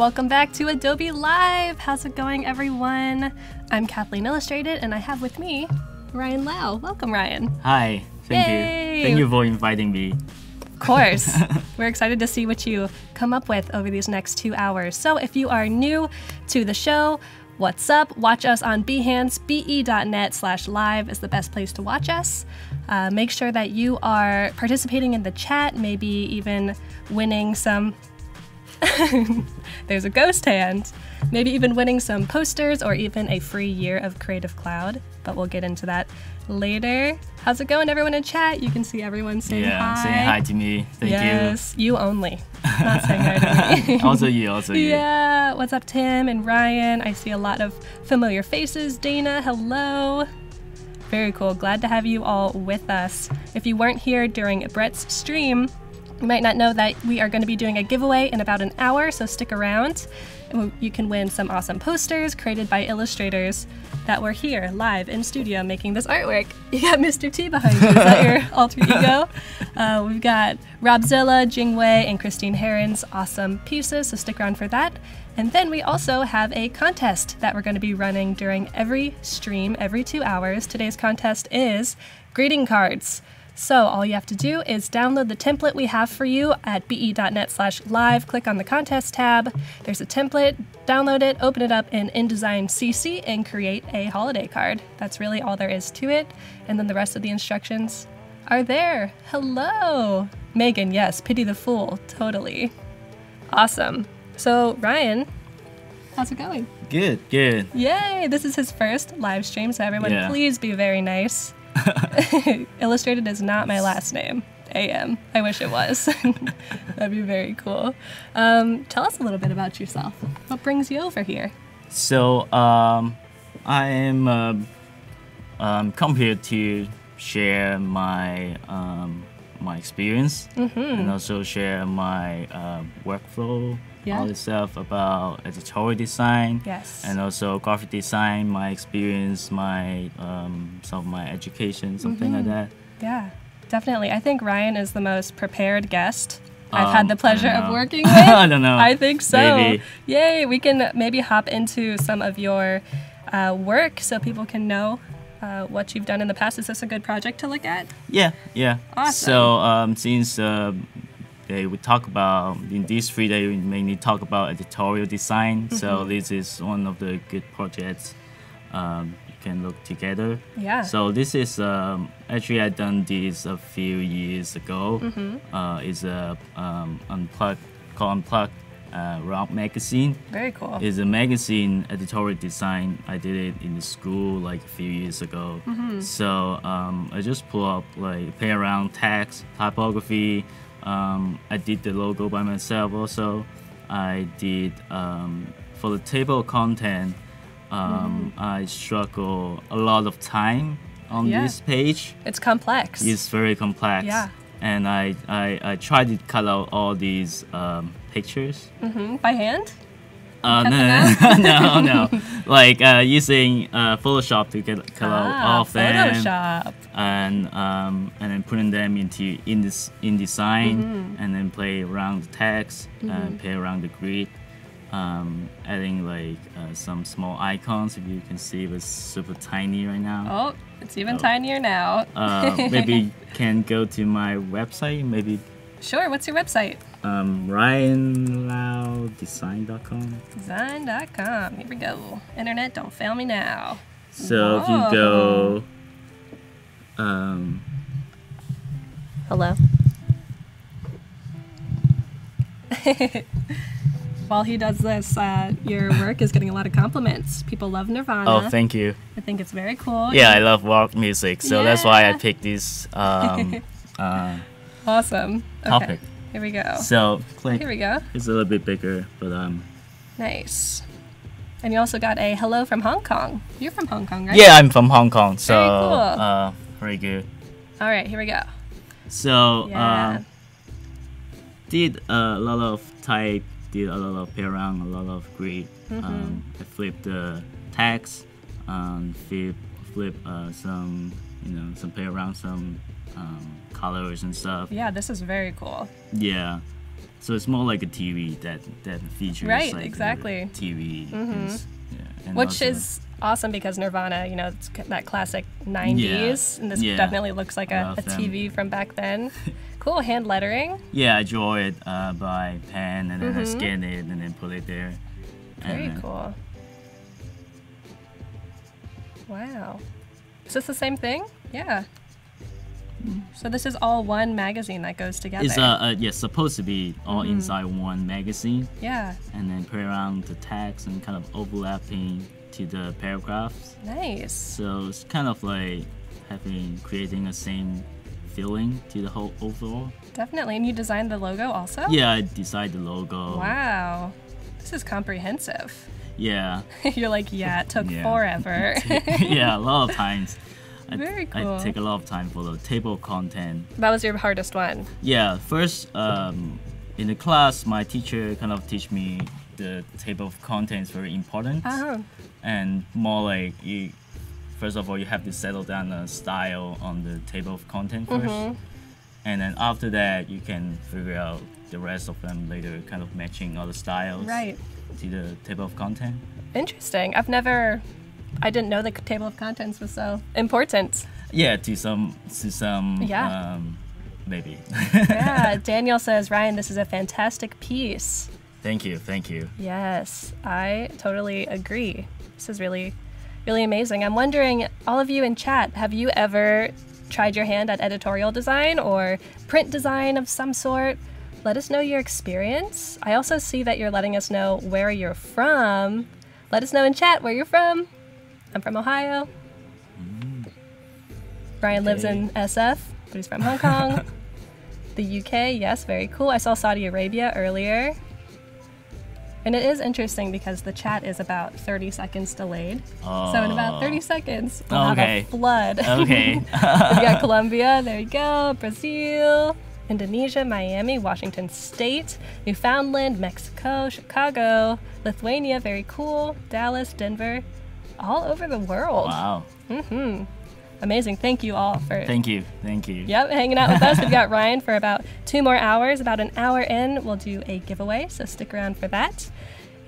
Welcome back to Adobe Live. How's it going, everyone? I'm Kathleen Illustrated, and I have with me Ryan Lau. Welcome, Ryan. Hi, thank Yay. you. Thank you for inviting me. Of course. We're excited to see what you come up with over these next two hours. So, if you are new to the show, what's up? Watch us on Behance. Be.net slash live is the best place to watch us. Uh, make sure that you are participating in the chat, maybe even winning some. There's a ghost hand. Maybe even winning some posters or even a free year of Creative Cloud. But we'll get into that later. How's it going, everyone in chat? You can see everyone saying yeah, hi. saying hi to me. Thank yes, you. only. Not saying hi to me. also you, also you. Yeah, what's up, Tim and Ryan? I see a lot of familiar faces. Dana, hello. Very cool. Glad to have you all with us. If you weren't here during Brett's stream, you might not know that we are going to be doing a giveaway in about an hour, so stick around. And You can win some awesome posters created by illustrators that were here live in studio making this artwork. You got Mr. T behind you. Is that your alter ego? Uh, we've got Robzilla, Jingwei, and Christine Herron's awesome pieces, so stick around for that. And then we also have a contest that we're going to be running during every stream, every two hours. Today's contest is greeting cards. So all you have to do is download the template we have for you at be.net slash live. Click on the contest tab. There's a template. Download it, open it up in InDesign CC, and create a holiday card. That's really all there is to it. And then the rest of the instructions are there. Hello. Megan, yes, pity the fool. Totally. Awesome. So, Ryan, how's it going? Good, good. Yay! This is his first live stream, so everyone, Yeah. please be very nice. Illustrated is not my last name. AM. I wish it was. That'd be very cool. Um, tell us a little bit about yourself. What brings you over here? So um, I am uh, um, come here to share my um, my experience Mm-hmm. and also share my uh, workflow, Yeah. all the stuff about editorial design. Yes. and also graphic design, my experience, my um, some of my education, something Mm-hmm. like that. Yeah, definitely. I think Ryan is the most prepared guest I've had Um, the pleasure of working with. I don't know. I think so. Maybe. Yay! We can maybe hop into some of your uh, work so people can know uh, what you've done in the past. Is this a good project to look at? Yeah, yeah. Awesome. So um, since uh, they we talk about in these three days, we mainly talk about editorial design. Mm-hmm. So this is one of the good projects um, you can look together. Yeah. So this is um, actually I done this a few years ago. Mm-hmm. Uh, it's a um, unplugged called unplugged uh, rock magazine. Very cool. It's a magazine editorial design. I did it in the school like a few years ago. Mhm. So um, I just pull up like play around text, typography. Um, I did the logo by myself. Also, I did um, for the table of content. Um, I struggle a lot of time on Yeah. this page. It's complex. It's very complex. Yeah. And I, I, I tried to cut out all these um, pictures. hmm By hand? Uh, no, no, no. Like uh, using uh, Photoshop to get cut out ah, all of them, Photoshop. and um, and then putting them into in this InDesign, Mm-hmm. and then play around the text and play around the grid. Um, adding like uh, some small icons. If you can see, it's super tiny right now. Oh, it's even Oh. tinier now. Uh, maybe can go to my website. Maybe Sure. What's your website? Um, RyanLauDesign.com. Design.com. Here we go. Internet, don't fail me now. So if you go, um, Hello. While he does this, uh, your work is getting a lot of compliments. People love Nirvana. oh, thank you. I think it's very cool. Yeah, I love rock music, so that's why I picked this um, uh, Awesome. Okay. topic. Here we go. So click. Here we go. It's a little bit bigger, but um, Nice. And you also got a hello from Hong Kong. You're from Hong Kong, right? yeah, I'm from Hong Kong, so Very cool. uh, very good. All right, here we go. So Yeah. uh, did a lot of type, did a lot of play around, a lot of grid. Mm-hmm. Um, I flipped the text, um, flip, flip uh, some, you know, some play around some um, colors and stuff. Yeah, this is very cool. Yeah. So it's more like a TV that that features Right, like exactly. Mm-hmm. TV, yeah, Which also- is awesome because Nirvana, you know, it's that classic 90s, and this yeah. definitely looks like a, a. TV from back then. cool, hand lettering. yeah, I draw it uh, by pen and then I scan it and then put it there. Mm-hmm. Very then- cool. Wow. Is this the same thing? Yeah. So this is all one magazine that goes together. It's uh, uh yeah supposed to be all Mm-hmm. inside one magazine yeah, and then put around the text and kind of overlapping to the paragraphs. nice. So it's kind of like having creating the same feeling to the whole overall. Definitely. And you designed the logo also? Yeah, I designed the logo. Wow. This is comprehensive. Yeah, You're like, yeah, it took Yeah. forever. yeah. A lot of times, Very cool. I take a lot of time for the table of content. that was your hardest one. Yeah, first um, in the class, my teacher kind of teach me the table of content is very important, Oh, and more like you. First of all, you have to settle down the style on the table of content 1st Mm-hmm. and then after that, you can figure out the rest of them later, kind of matching all the styles right. to the table of content. Interesting. I've never, I didn't know the table of contents was so important. Yeah, to some, to some, Yeah. um, maybe. Yeah, Daniel says, Ryan, this is a fantastic piece. thank you, thank you. Yes, I totally agree. This is really, really amazing. I'm wondering, all of you in chat, have you ever tried your hand at editorial design or print design of some sort? Let us know your experience. I also see that you're letting us know where you're from. Let us know in chat where you're from. I'm from Ohio. Mm. Ryan lives in SF, but he's from Hong Kong. the UK, yes, very cool. I saw Saudi Arabia earlier. And it is interesting because the chat is about 30 seconds delayed. So in about 30 ah. seconds, we'll have Okay. a flood. Okay. we got Colombia, there you go, Brazil, Indonesia, Miami, Washington State, Newfoundland, Mexico, Chicago, Lithuania, very cool, Dallas, Denver, all over the world. wow. Mm-hmm. Amazing. Thank you all for Thank you, thank you. Yep, hanging out with us. We've got Ryan for about two more hours. About an hour in, we'll do a giveaway, so stick around for that.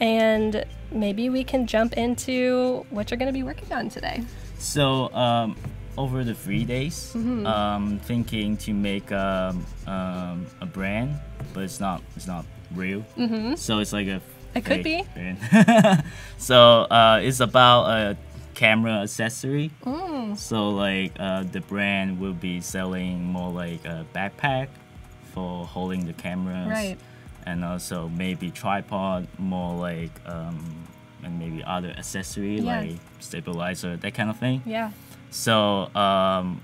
And maybe we can jump into what you're going to be working on today. So um, over the three days, Mm-hmm. um, thinking to make um, um, a brand, but it's not it's not real. Mm-hmm. So it's like a It could be. so uh, it's about a camera accessory. Mm. So like uh, the brand will be selling more like a backpack for holding the cameras. Right. And also maybe tripod, more like um, and maybe other accessory Yeah. like stabilizer, that kind of thing. Yeah. So um,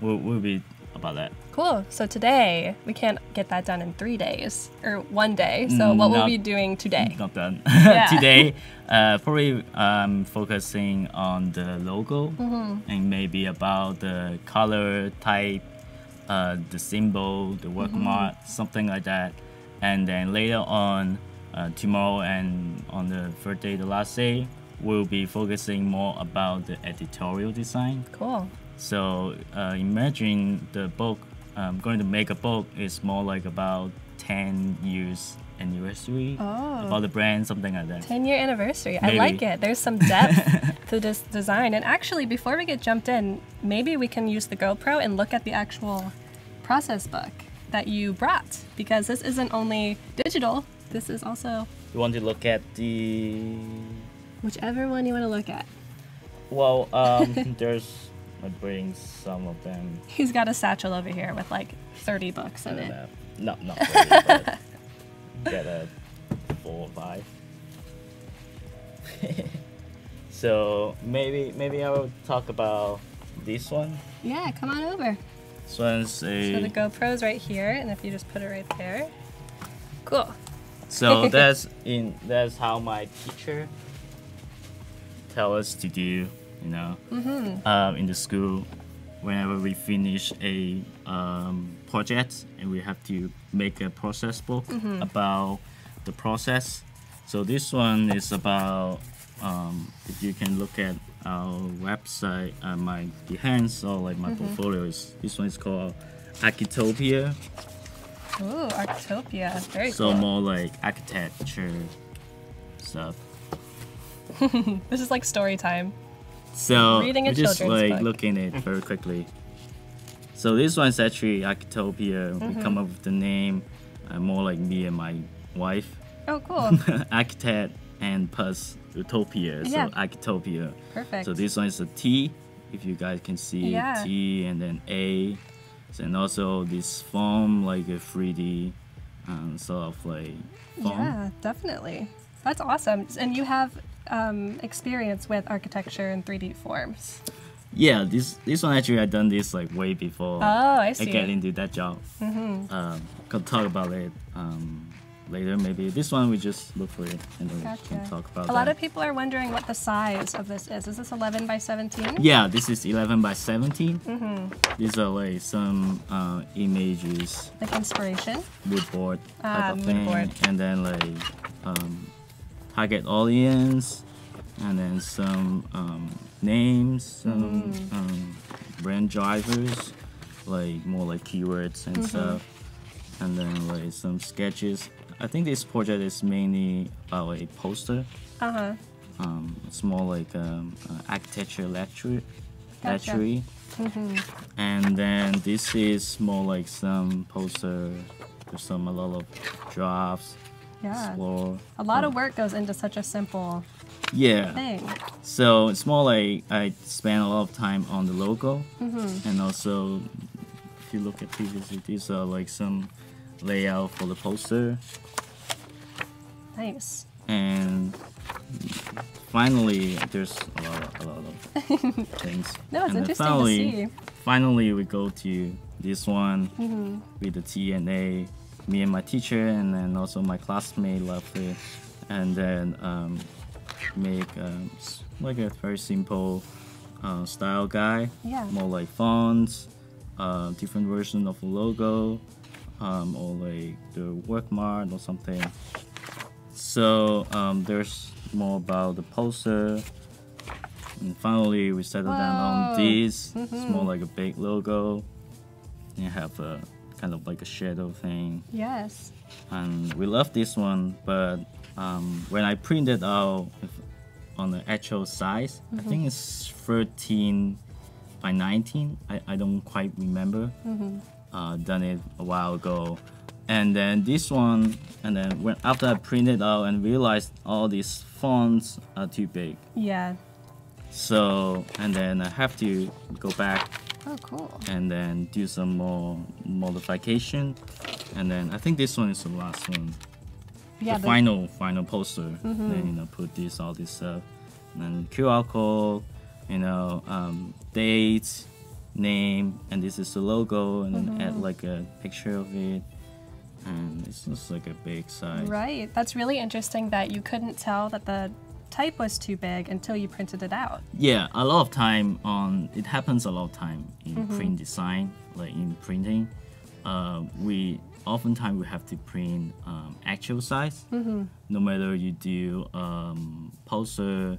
we'll, we'll be about that. Cool. So today, we can't get that done in three days or one day. So what we'll not- be doing today? Not done. Yeah. Today, uh, probably um, focusing on the logo Mm-hmm. and maybe about the color type, uh, the symbol, the work Mm-hmm. mark, something like that. And then later on, uh, tomorrow and on the third day, the last day, we'll be focusing more about the editorial design. Cool. So uh, imagine the book. I'm going to make a book. is more like about 10 years anniversary Oh. about the brand, something like that. 10 year anniversary. I like it. There's some depth to this design. And actually, before we get jumped in, maybe we can use the GoPro and look at the actual process book that you brought because this isn't only digital, this is also You want to look at the whichever one you want to look at. well, um, there's I bring some of them. He's got a satchel over here with like 30 books in it. Uh, no, not really, but get a four or five. so maybe maybe I will talk about this one. Yeah, come on over. This one's a... So the GoPro's right here, and if you just put it right there. Cool. So that's in that's how my teacher tell us to do, you know, um, in the school. Whenever we finish a um, project and we have to make a process book about the process. So this one is about um, if you can look at our website, uh, my behance or like my portfolio is this one is called Architopia Ooh, Arctopia. Very So cool. more like architecture stuff. This is like story time. So Reading a we're just like book. looking at it very quickly. So this one's actually Architopia. Mm-hmm. We come up with the name, uh, more like me and my wife, Oh, cool. architect and plus Utopia. Yeah. So Yeah. Architopia. Perfect. So this one is a T, if you guys can see Yeah. T and then A, so, and also this foam like a 3D um, sort of like foam. Yeah, definitely. That's awesome. And you have um, experience with architecture in 3D forms. Yeah, this this one actually I done this like way before Oh, I see. I get into that job. Mm-hmm. Um, could talk about it um, later maybe. This one we just look for it and then we can talk about A lot of people are wondering what the size of this is. Is this 11 by 17? yeah, this is 11 by 17. Mm-hmm. These are like some uh, images, Like inspiration? mood board type Ah, of mood thing, board. and then like um, target audience, and then some um, names, some Mm. um, brand drivers, like more like keywords and Mm-hmm. stuff, and then like some sketches. I think this project is mainly about a poster. Uh huh. Um, it's more like um, uh, architecture lecture, Gotcha. lecture. Mm-hmm. And then this is more like some poster, there's some a lot of drafts, Yeah. explore. A lot of work goes into such a simple Yeah. thing. So it's more like I spend a lot of time on the logo, Mm-hmm. and also if you look at previously, these are like some layout for the poster, Nice. and finally there's a lot, of, a lot of things. No, it's and interesting finally, to see. finally we go to this one Mm-hmm. with the T and A. Me and my teacher, and then also my classmate loved it, and then um, make um, like a very simple uh, style guide. Yeah. More like fonts, uh, different version of the logo, um, or like the word mark or something. So um, there's more about the poster. And finally, we settled down on this. It's Mhm. more like a big logo. And you have a kind of like a shadow thing. Yes. And we love this one, but um, when I printed out on the actual size, I think it's 13 by 19. I, I don't quite remember. Uh, done it a while ago. And then this one, and then when after I printed out and realized all these fonts are too big. Yeah. So, and then I have to go back Oh, cool. and then do some more modification. And then I think this one is the last one. Yeah. the the- final final poster. Then you know put this all this stuff. And then QR code, you know, um, dates, name, and this is the logo, and then add like a picture of it. And it's just like a big size. Right. That's really interesting that you couldn't tell that the type was too big until you printed it out. Yeah, a lot of time on it happens a lot of time in print design, like in printing. Uh, we oftentimes we have to print um, actual size. No matter you do um, poster,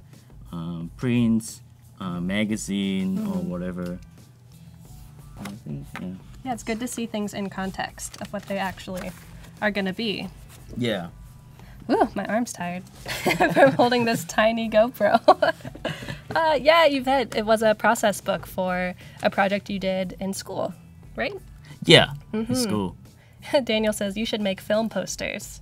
um, prints, uh, magazine, or whatever. Think, yeah. Yeah, it's good to see things in context of what they actually are going to be. Yeah. Ooh, my arm's tired from holding this tiny GoPro. uh, yeah, Yvette, it was a process book for a project you did in school, right? Yeah. In school. Daniel says you should make film posters.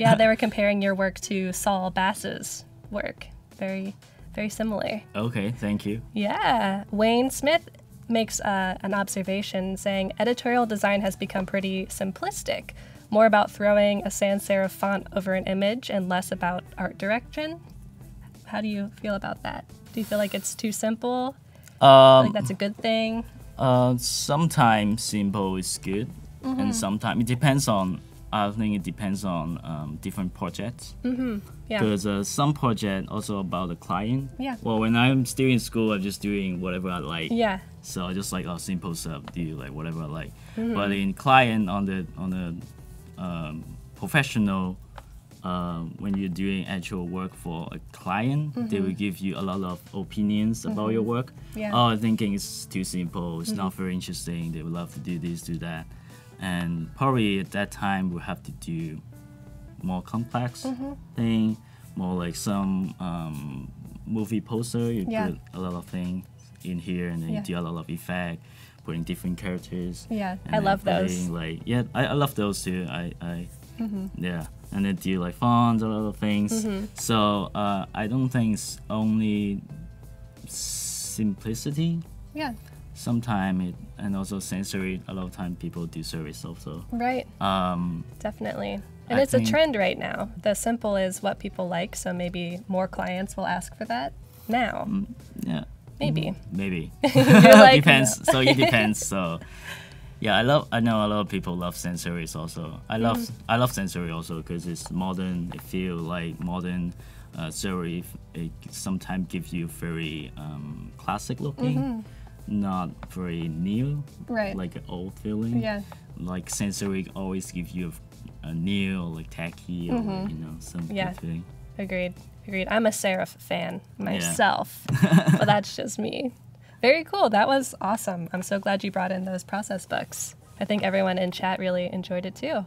yeah, they were comparing your work to Saul Bass's work. Very, very similar. Okay. Thank you. Yeah. Wayne Smith makes uh, an observation saying editorial design has become pretty simplistic, more about throwing a sans serif font over an image and less about art direction. How do you feel about that? Do you feel like it's too simple? Um, Like that's a good thing? Uh, sometimes simple is good, Mm-hmm. and sometimes it depends on. I think it depends on um, different projects. Yeah. Because uh, some project also about the client. Yeah. Well, when I'm still in school, I'm just doing whatever I like. Yeah. So I just like oh simple stuff, do like whatever I like. Mm-hmm. But in client on the on the um, professional, uh, when you're doing actual work for a client, they will give you a lot of opinions about your work. Mm-hmm. Yeah. Mm-hmm. Oh, thinking it's too simple. It's not very interesting. They would love to do this, do that. and probably at that time we'll have to do more complex Mm-hmm. thing, more like some um, movie poster. You Yeah. put a lot of things in here, and then Yeah. you do a lot of effect, putting different characters. Yeah, I love those. Like yeah, I, I love those too. I, I Mm-hmm. yeah, and then do like fonts, and other things. Mm-hmm. So uh, I don't think it's only simplicity. Yeah. Sometimes it and also sans serif. A lot of time people do service also. Right. Um, Definitely. And I it's a trend right now. The simple is what people like, so maybe more clients will ask for that now. yeah, Maybe. maybe like, depends. So it depends. So yeah, I love. I know a lot of people love sans serifs also. I love. Mm. I love sans serif also because it's modern. It feel like modern. Uh, serif it sometimes gives you very um, classic looking, not very new, Mm-hmm. Right. like an old feeling. Yeah. Like sans serif always give you a, a new like tacky or you know some Mm-hmm. Yeah. good feeling. Agreed. Agreed. I'm a Serif fan myself, but that's just me. Very cool. That was awesome. I'm so glad you brought in those process books. I think everyone in chat really enjoyed it too.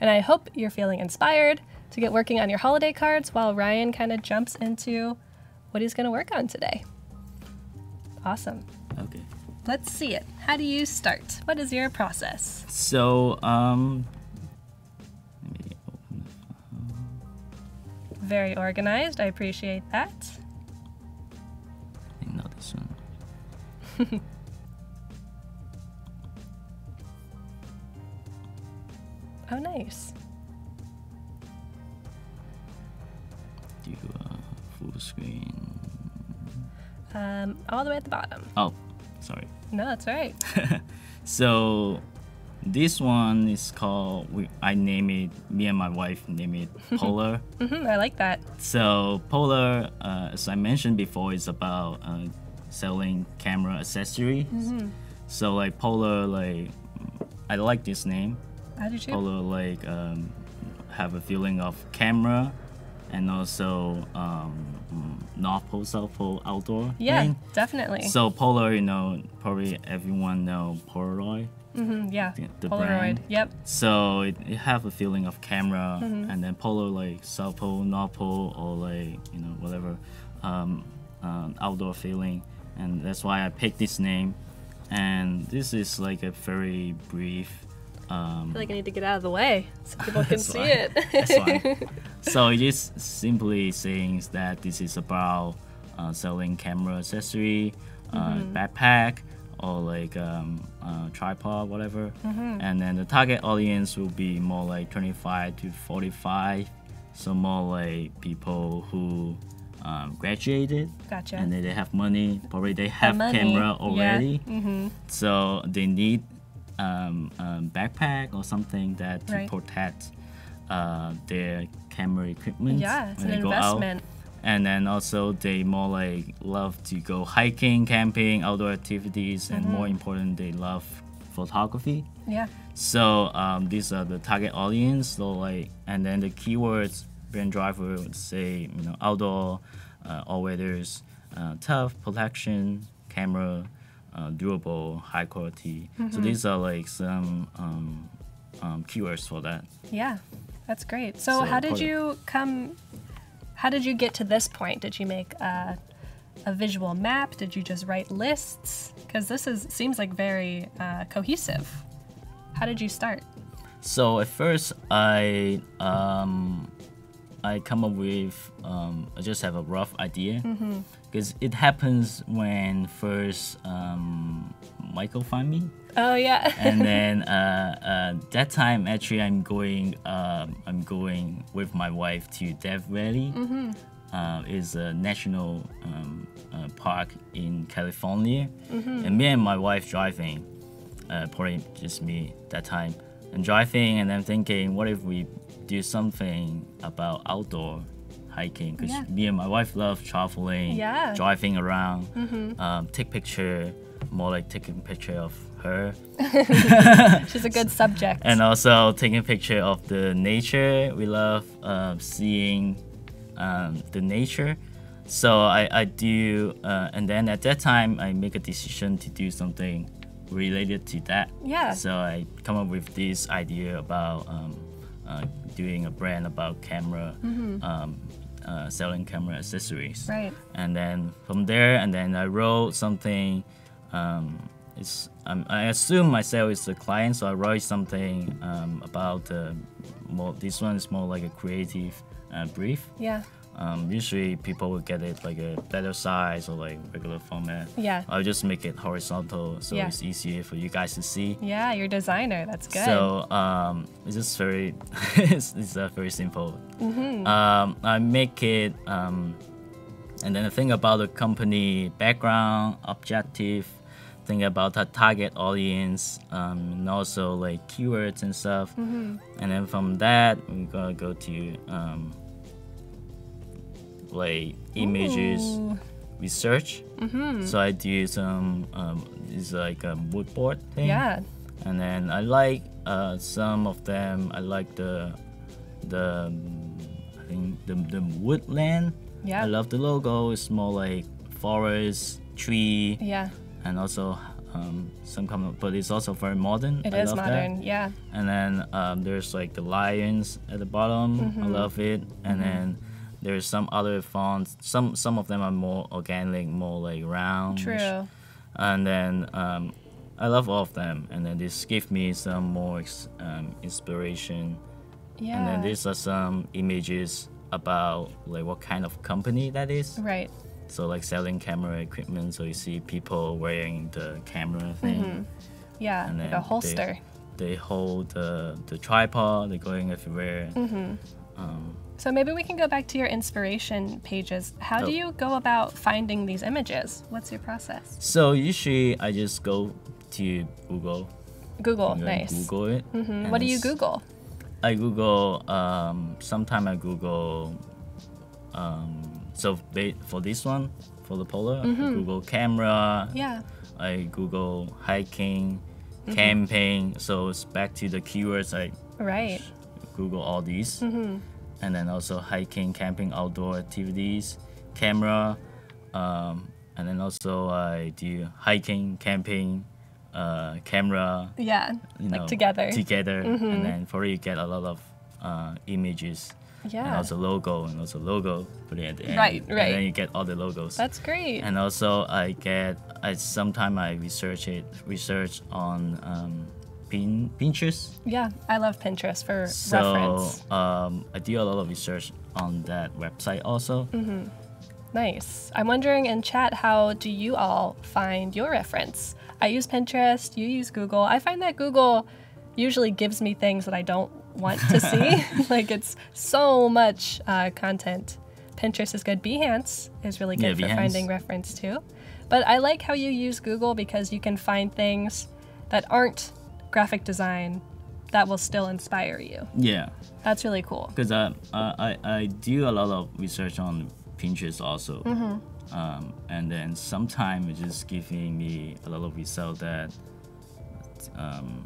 And I hope you're feeling inspired to get working on your holiday cards while Ryan kind of jumps into what he's going to work on today. Awesome. Okay. Let's see it. How do you start? What is your process? So um, Very organized. I appreciate that. I not this one. Oh, nice. Do uh, full screen. Um, all the way at the bottom. Oh, sorry. No, that's right. So this one is called. We, I name it. Me and my wife name it Polar. hmm I like that. So Polar, uh, as I mentioned before, is about uh, selling camera accessories. So like Polar, like I like this name. How did you? Polar, like um, have a feeling of camera, and also um, North Pole, South Pole outdoor. Yeah, thing. definitely. So Polar, you know, probably everyone know Polaroid. Hmm yeah. the- the Polaroid. brand. Yep. So it, it have a feeling of camera, Mm-hmm. and then Polo like South Pole, North Pole, or like you know whatever um, um, outdoor feeling, and that's why I picked this name. And this is like a very brief. Um, I feel like I need to get out of the way so people can see fine. it. That's fine. so it is simply saying that this is about uh, selling camera accessory, uh, Mm-hmm. backpack, or like um, uh, tripod, whatever. Mm-hmm. And then the target audience will be more like 25 to 45. So more like people who um, graduated Gotcha. and then they have money. Probably they have money, camera yeah. already. Mm-hmm. So they need um, backpack or something that to Right. protect uh, their camera equipment Yeah, it's when an they go investment. And then also they more like love to go hiking, camping, outdoor activities, and Mm-hmm. more important, they love photography. Yeah. So um, these are the target audience. So like, and then the keywords brand driver would say, you know, outdoor, uh, all weathers, uh, tough, protection, camera, uh, durable, high quality. So Mm-hmm. these are like some um, um, keywords for that. Yeah. That's great. So, So how did you come? How did you get to this point? Did you make a, a visual map? Did you just write lists? Because this is seems like very uh, cohesive. How did you start? So at first, I um, I come up with um, I just have a rough idea because it happens when first um, Michael find me, Oh yeah. and then uh, uh, that time actually I'm going um, I'm going with my wife to Death Valley. Uh, is a national um, uh, park in California, and me and my wife driving uh, probably just me that time and driving and I'm thinking what if we do something about outdoor hiking because Yeah. me and my wife love traveling Yeah. driving around um, take picture more like taking picture of her She's a good subject. and also taking picture of the nature we love uh, seeing um, the nature so I, I do uh, and then at that time I make a decision to do something related to that. Yeah. So I come up with this idea about um, uh, doing a brand about camera, um, uh, selling camera accessories. Mm-hmm. Right. And then from there, and then I wrote something. Um, it's um, I assume myself is the client, so I write something um, about uh, more. This one is more like a creative uh, brief. Yeah. Um, usually people will get it like a better size or like regular format. Yeah. I'll just make it horizontal so Yeah. it's easier for you guys to see. Yeah, you're a designer. That's good. So um, it's just very, it's, it's uh, very simple. Um, I make it, um, and then the thing about the company background, objective, think about the target audience, um, and also like keywords and stuff. And then from that, we're gonna go to um, like images Ooh. research. So I do some, um, it's like a mood board thing Yeah. and then I like uh, some of them. I like the the I think the the woodland. Yeah. I love the logo. It's more like forest, tree, Yeah. And also um, some kind of, but it's also very modern. It I is love modern. That. Yeah. And then um, there's like the lions at the bottom. Mm-hmm. I love it. And then there's some other fonts. Some some of them are more organic, more like round True. and then um, I love all of them. And then this give me some more ex- um, inspiration. Yeah. And then these are some images about like what kind of company that is. Right. So like selling camera equipment. So you see people wearing the camera thing. Yeah. And like a holster. They, they hold the the tripod. They're going everywhere. Mm-hmm. Um, So maybe we can go back to your inspiration pages. How do Oh. you go about finding these images? What's your process? so usually I just go to Google. Google. Nice. Google it. Mhm. What do you Google? I Google. Um, sometime I Google. Um, so ba- for this one, for the polar, I Google camera. Yeah. I Google hiking, camping. So it's back to the keywords. I Right. Google all these, Mhm. and then also hiking, camping, outdoor activities, camera, um, and then also I do hiking, camping, uh, camera, Yeah. you like know, together. Mm-hmm. together, and then for you get a lot of uh, images. And yeah. also logo and also logo, put it at the end. Right, And right. then you get all the logos. That's great. and also I get I sometime I research it research on um, pin Pinterest. yeah. I love Pinterest for So reference. um, I do a lot of research on that website also. Mm-hmm. Nice. I'm wondering in chat, how do you all find your reference? I use Pinterest, you use Google. I find that Google usually gives me things that I don't want to see. like it's so much uh, content. Pinterest is good. Behance is really good Yeah, for Behance. finding reference too. But I like how you use Google because you can find things that aren't graphic design that will still inspire you. Yeah, That's really cool. because I, I I do a lot of research on Pinterest also. Mm-hmm. Um, and then sometimes it's just giving me a lot of results that um,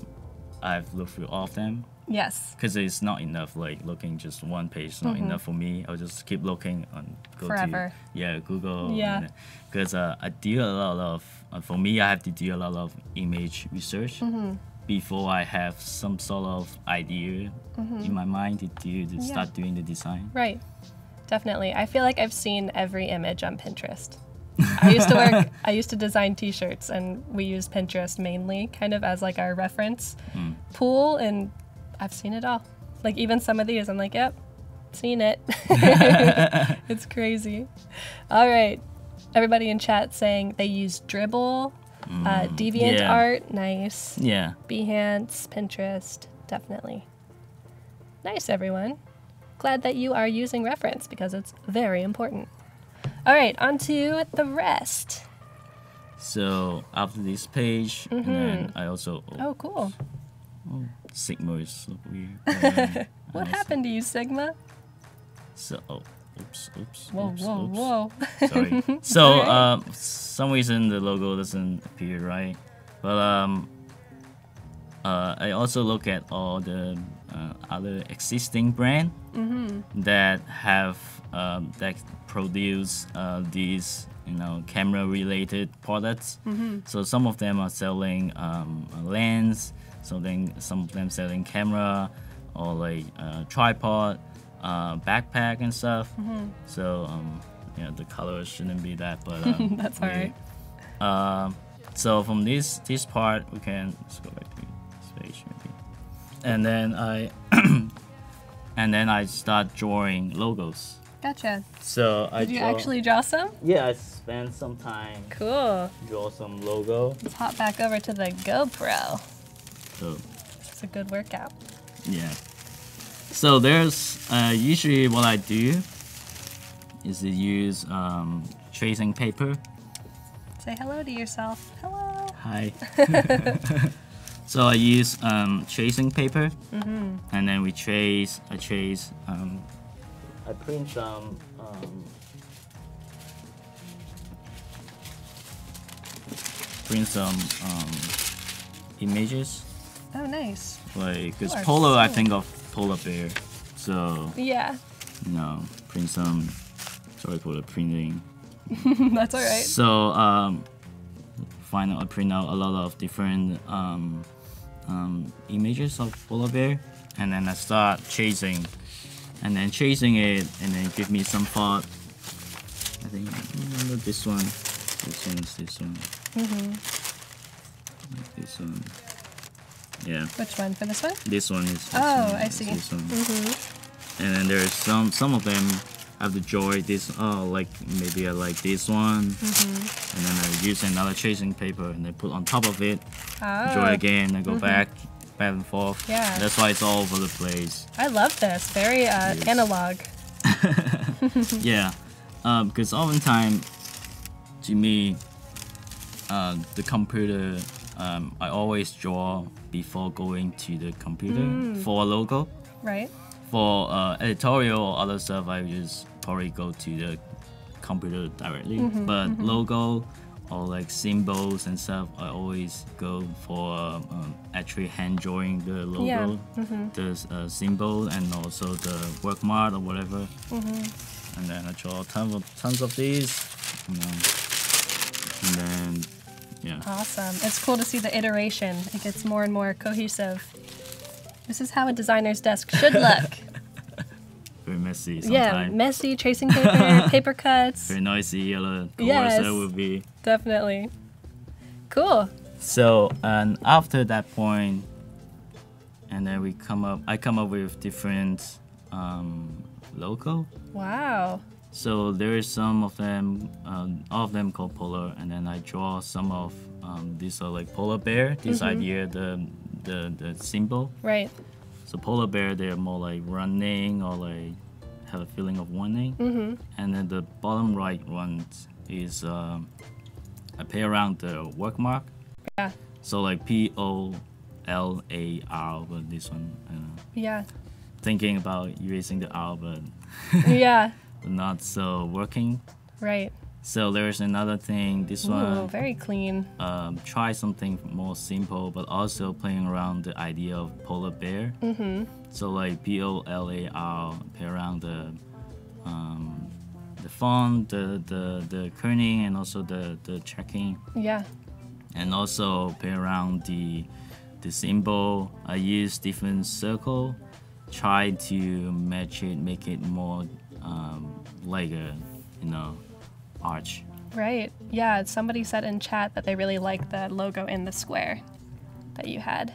I've looked through all of them. Yes. because it's not enough like looking just one page is not enough for me i'll just keep looking on go Forever. to yeah google Yeah. because uh, i do a lot of uh, for me i have to do a lot of image research Mm-hmm. before i have some sort of idea in my mind to do to start doing the design Right. Definitely. I feel like I've seen every image on Pinterest. I used to work I used to design t-shirts and we used Pinterest mainly kind of as like our reference pool and I've seen it all. Like even some of these I'm like, "Yep, seen it." it's crazy. All right. Everybody in chat saying they use Dribbble, uh, Deviant yeah. Art, nice. yeah Behance, Pinterest, definitely. Nice, everyone. Glad that you are using reference because it's very important. All right, on to the rest. so after this page and then i also oh, Oh, sigma is so weird Um, What happened to you, Sigma? so oh oops oops Whoa, oops, whoa, oops. whoa. Sorry. So, um, some reason the logo doesn't appear right, but um, uh, I also look at all the uh, other existing brand Mm-hmm. that have um, that produce uh, these you know camera related products. So some of them are selling um, a lens, so then some of them selling camera or like uh, tripod, uh, backpack and stuff. So um, yeah, the color shouldn't be that, but um, That's we- alright. um, so from this this part, we can let's go back to space maybe, and then I and then I start drawing logos. Gotcha. So I Did you draw, actually draw some? yeah I spent some time Cool. draw some logo. Let's hop back over to the GoPro. So It's a good workout. yeah. So there's uh, usually what I do is to use um, tracing paper. Say hello to yourself. Hello. Hi. so I use um, tracing paper, and then we trace. I trace. Um, I print some. Um, print some um, images, Oh, nice. like because polo, polar. I so- think of polar bear, so Yeah, you know, print some. Sorry for the printing. that's all right. So um, find out, print out a lot of different um, um, images of polar bear, and then I start chasing, and then chasing it, and then give me some thought. I think remember this one, this one is this one, Like this one. Yeah, Which one? For this one? this one is. This Oh, one, I see. This one. And then there's some some of them have the joy this oh like maybe I like this one and then I use another tracing paper and then put on top of it Oh, draw again and go back back and forth Yeah. that's why it's all over the place I love this. Very uh, Yes. analog. yeah um, because oftentimes to me uh, the computer um, I always draw before going to the computer Mm. for a logo Right? for uh, editorial or other stuff, I just probably go to the computer directly. Mm-hmm, but logo or like symbols and stuff, I always go for um, actually hand drawing the logo, Yeah, mm-hmm. the uh, symbol, and also the word mark or whatever. Mm-hmm. And then I draw tons of tons of these, you know, and then yeah. Awesome. It's cool to see the iteration. It gets more and more cohesive. This is how a designer's desk should look. Very messy yeah, messy tracing paper, paper cuts. very noisy, the Yes. that would be. Definitely. Cool. So and after that point, and then we come up. I come up with different um, logo. Wow. So there is some of them, um, all of them called polar, and then I draw some of um, these are like polar bear. This idea, the the the symbol. Right. So polar bear, they're more like running or like have a feeling of running. Mm-hmm. And then the bottom right one is um, I play around the word mark. Yeah. So like P O L A R, but this one, I don't know. Yeah. Thinking about erasing the R, but Yeah. Not so working. Right. So there's another thing. This Ooh, one, very clean. um, try something more simple, but also playing around the idea of polar bear. Mm-hmm. So like P O L A R, play around the um, the font, the the the kerning, and also the the tracking, Yeah. and also play around the the symbol. I use different circle, try to match it, make it more um, like a you know arch. Right. Yeah. Somebody said in chat that they really like the logo in the square that you had.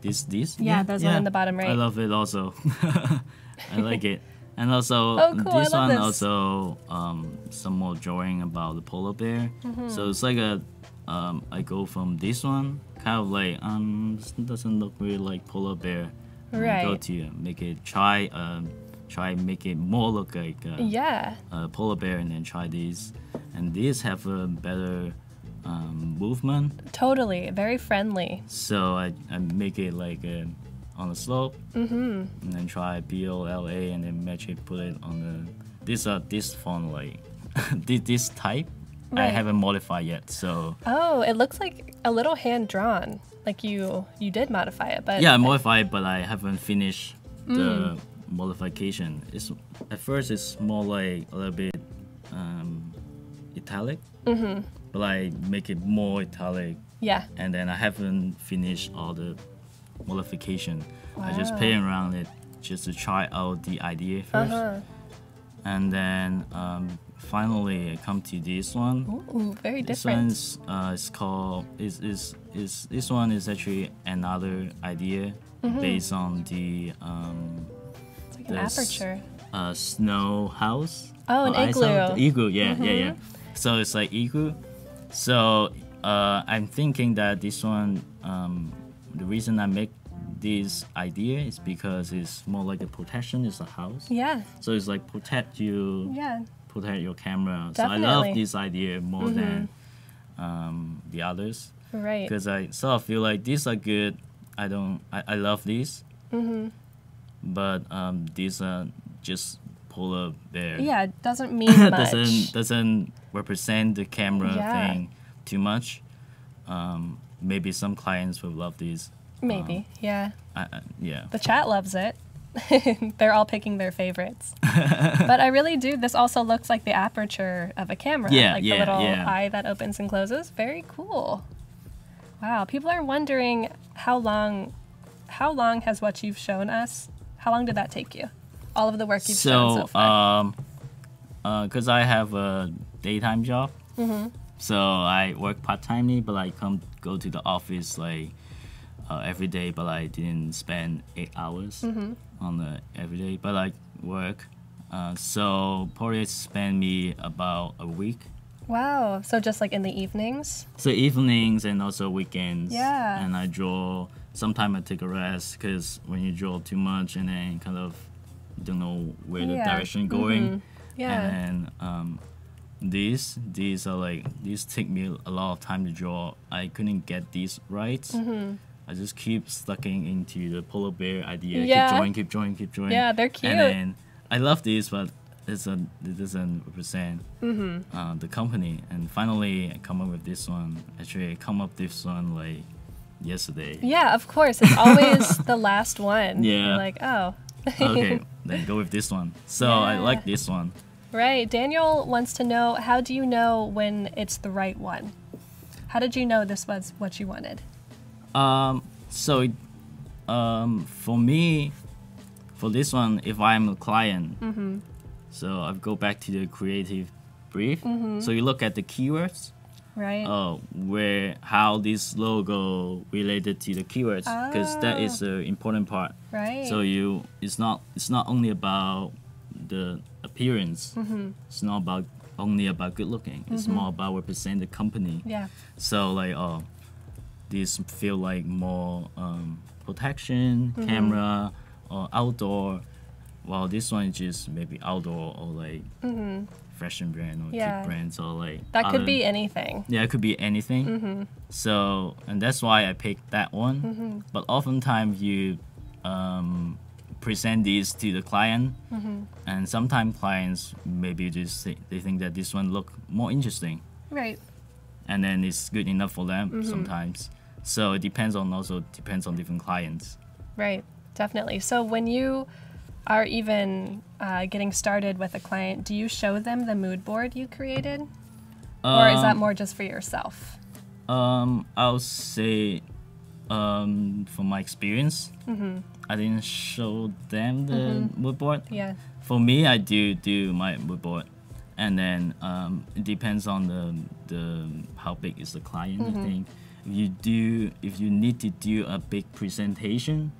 This this Yeah, there's one in the bottom right. I love it also. I like it. And also Oh, cool, this one this. also um, some more drawing about the polar bear. Mm-hmm. So it's like a um, I go from this one kind of like um doesn't look really like polar bear. I Go to make it try um try make it more look like uh, Yeah. a polar bear and then try these. And these have a better um, movement. Totally. Very friendly. So I, I make it like uh, on the slope Mm-hmm. and then try B O L A and then match it, put it on the this uh this font like this, this type. Right. I haven't modified yet, so Oh, it looks like a little hand drawn. Like you you did modify it, but yeah, I modified, but I haven't finished Mm. The modification. It's at first it's more like a little bit. Um, italic, mm-hmm. but like make it more italic, Yeah. and then I haven't finished all the modification. I just Wow. play around it just to try out the idea 1st Uh-huh. and then um, finally I come to this one. Ooh, very This different. one's uh, it's called is is is this one is actually another idea Mm-hmm. based on the um, like an this- aperture. uh, snow house. Oh, an saw igloo. Mm-hmm. Igloo, yeah, yeah, yeah. So it's like igloo. So uh, I'm thinking that this one, um, the reason I make this idea is because it's more like a protection. It's a house, Yeah. so it's like protect you, Yeah. protect your camera. Definitely. So I Mm-hmm. love this idea more than um, the others Right. because I sort of feel like these are good. I don't. I, I love these, Mm-hmm. But um, these are just polar bear. Yeah, it doesn't mean much. doesn't doesn't represent the camera Yeah. thing too much. Um, maybe some clients will love these. Maybe. yeah. I, I, yeah. The chat loves it. They're all picking their favorites. but I really do. This also looks like the aperture of a camera. Yeah, like yeah, the little yeah. eye that opens and closes. Very cool. Wow. People are wondering how long how long has what you've shown us? How long did that take you? All of the work you've so So, far. um, uh, cause I have a daytime job, Mm-hmm. so I work part timely, but I come go to the office like uh, every day, but I didn't spend eight hours Mm-hmm. on the every day, but I work. Uh, so probably spend me about a week. wow. So just like in the evenings? So evenings and also weekends. Yeah. And I draw. Sometimes I take a rest because when you draw too much and then kind of don't know where the Yeah. direction going. Yeah. And um, these these are like these take me a lot of time to draw. I couldn't get these right. Mm-hmm. I just keep stucking into the polar bear idea. Yeah. Keep drawing, keep drawing, keep drawing. Yeah, they're cute. And then I love these, but it's a, it doesn't represent Mm-hmm. uh, the company. And finally, I come up with this one. Actually, I come up with this one like yesterday. Yeah, of course. It's always the last one. Yeah. Like, oh. okay, then go with this one. So I like this one. Right. Daniel wants to know how do you know when it's the right one? How did you know this was what you wanted? Um, so um, for me, for this one, if I'm a client, Mm-hmm. so I go back to the creative brief. Mm-hmm. So you look at the keywords. Right? uh, where how this logo related to the keywords because that is the important part right. so you it's not it's not only about the appearance Mm-hmm. it's not about only about good looking it's more about represent the company yeah. so like oh this feel like more um, protection Mm-hmm. camera or outdoor while this one is just maybe outdoor or like fashion brand or Mm-hmm. Yeah. kid brands or like That could be anything. yeah, it could be anything. Mm-hmm. So, and that's why I picked that one. But oftentimes you um, present these to the client, Mm-hmm. and sometimes clients maybe just think, they think that this one look more interesting, Right. and then it's good enough for them Mm-hmm. sometimes. So it depends on also depends on different clients. Right. Definitely. So when you are even uh, getting started with a client, do you show them the mood board you created? Or is that Um, more just for yourself? Um, I'll say, um, from my experience, Mm-hmm. I didn't show them the mood board. Yeah. For me, I do do my mood board, and then um, it depends on the the how big is the client. Mm-hmm. I think you do if you need to do a big presentation,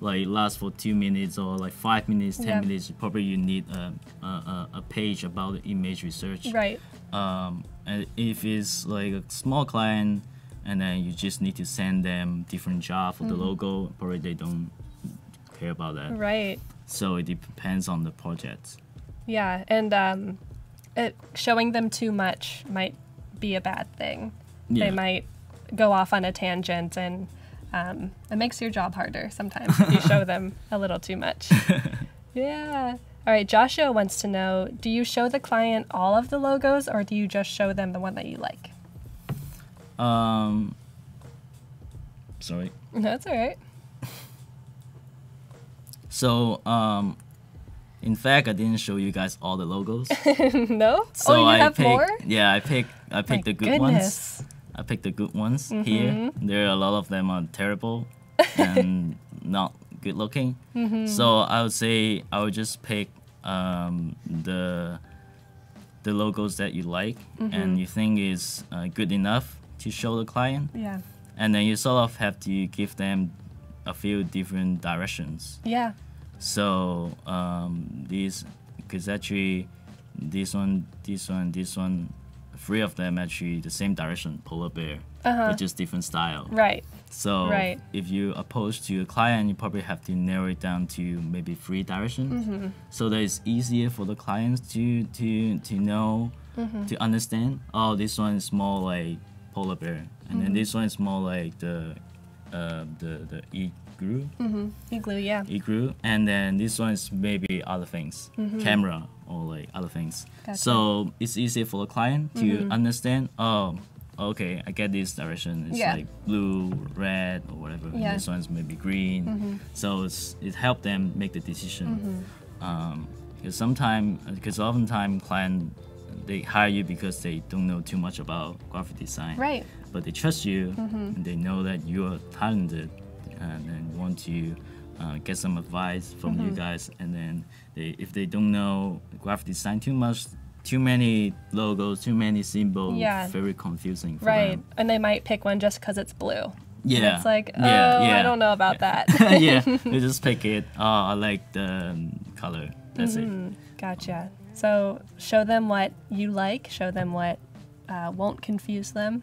like last for two minutes or like five minutes, ten Mm-hmm. Yeah. minutes, probably you need a, a, a, page about the image research. Right. Um, and if it's like a small client, and then you just need to send them different job for the logo, probably they don't care about that. Right. So it depends on the project. Yeah, and um, it, showing them too much might be a bad thing. Yeah. They might go off on a tangent, and um, it makes your job harder sometimes if you show them a little too much. yeah. All right, Joshua wants to know Do you show the client all of the logos, or do you just show them the one that you like? Um, sorry. That's all right. So um, In fact, I didn't show you guys all the logos. no? So oh, you I have more? Yeah, I picked I My picked the good ones. I picked the good ones Mm-hmm. here. There are a lot of them are terrible and not good looking. Mm-hmm. So I would say I would just pick um, the the logos that you like Mm-hmm. and you think is uh, good enough to show the client, Yeah. and then you sort of have to give them a few different directions. Yeah. So um, these, because actually, this one, this one, this one, three of them actually the same direction, polar bear, Uh-huh. but just different style. Right. So Right. if you approach to a client, you probably have to narrow it down to maybe three directions, Mm-hmm. so that it's easier for the clients to to to know, Mm-hmm. to understand. Oh, this one is more like polar bear, and Mm-hmm. then this one is more like the uh, the the igloo Mm-hmm. Igloo, yeah. igloo and then this one is maybe other things camera or like other things Mm-hmm. Gotcha. so it's easy for the client to Mm-hmm. understand oh okay i get this direction it's Yeah. like blue red or whatever Yeah. Mm-hmm. this one's maybe green so it's, it helped them make the decision um, because sometimes because oftentimes client they hire you because they don't know too much about graphic design Right. but they trust you Mm-hmm. and they know that you are talented and, and want to uh, get some advice from Mm-hmm. you guys and then they, if they don't know graphic design too much too many logos too many symbols Yeah. very confusing for Right. them. And they might pick one just because it's blue. And yeah It's like, oh, yeah, yeah. I don't know about that. yeah they just pick it oh i like the um, color that's Mm-hmm. Gotcha. So show them what you like, show them what uh, won't confuse them.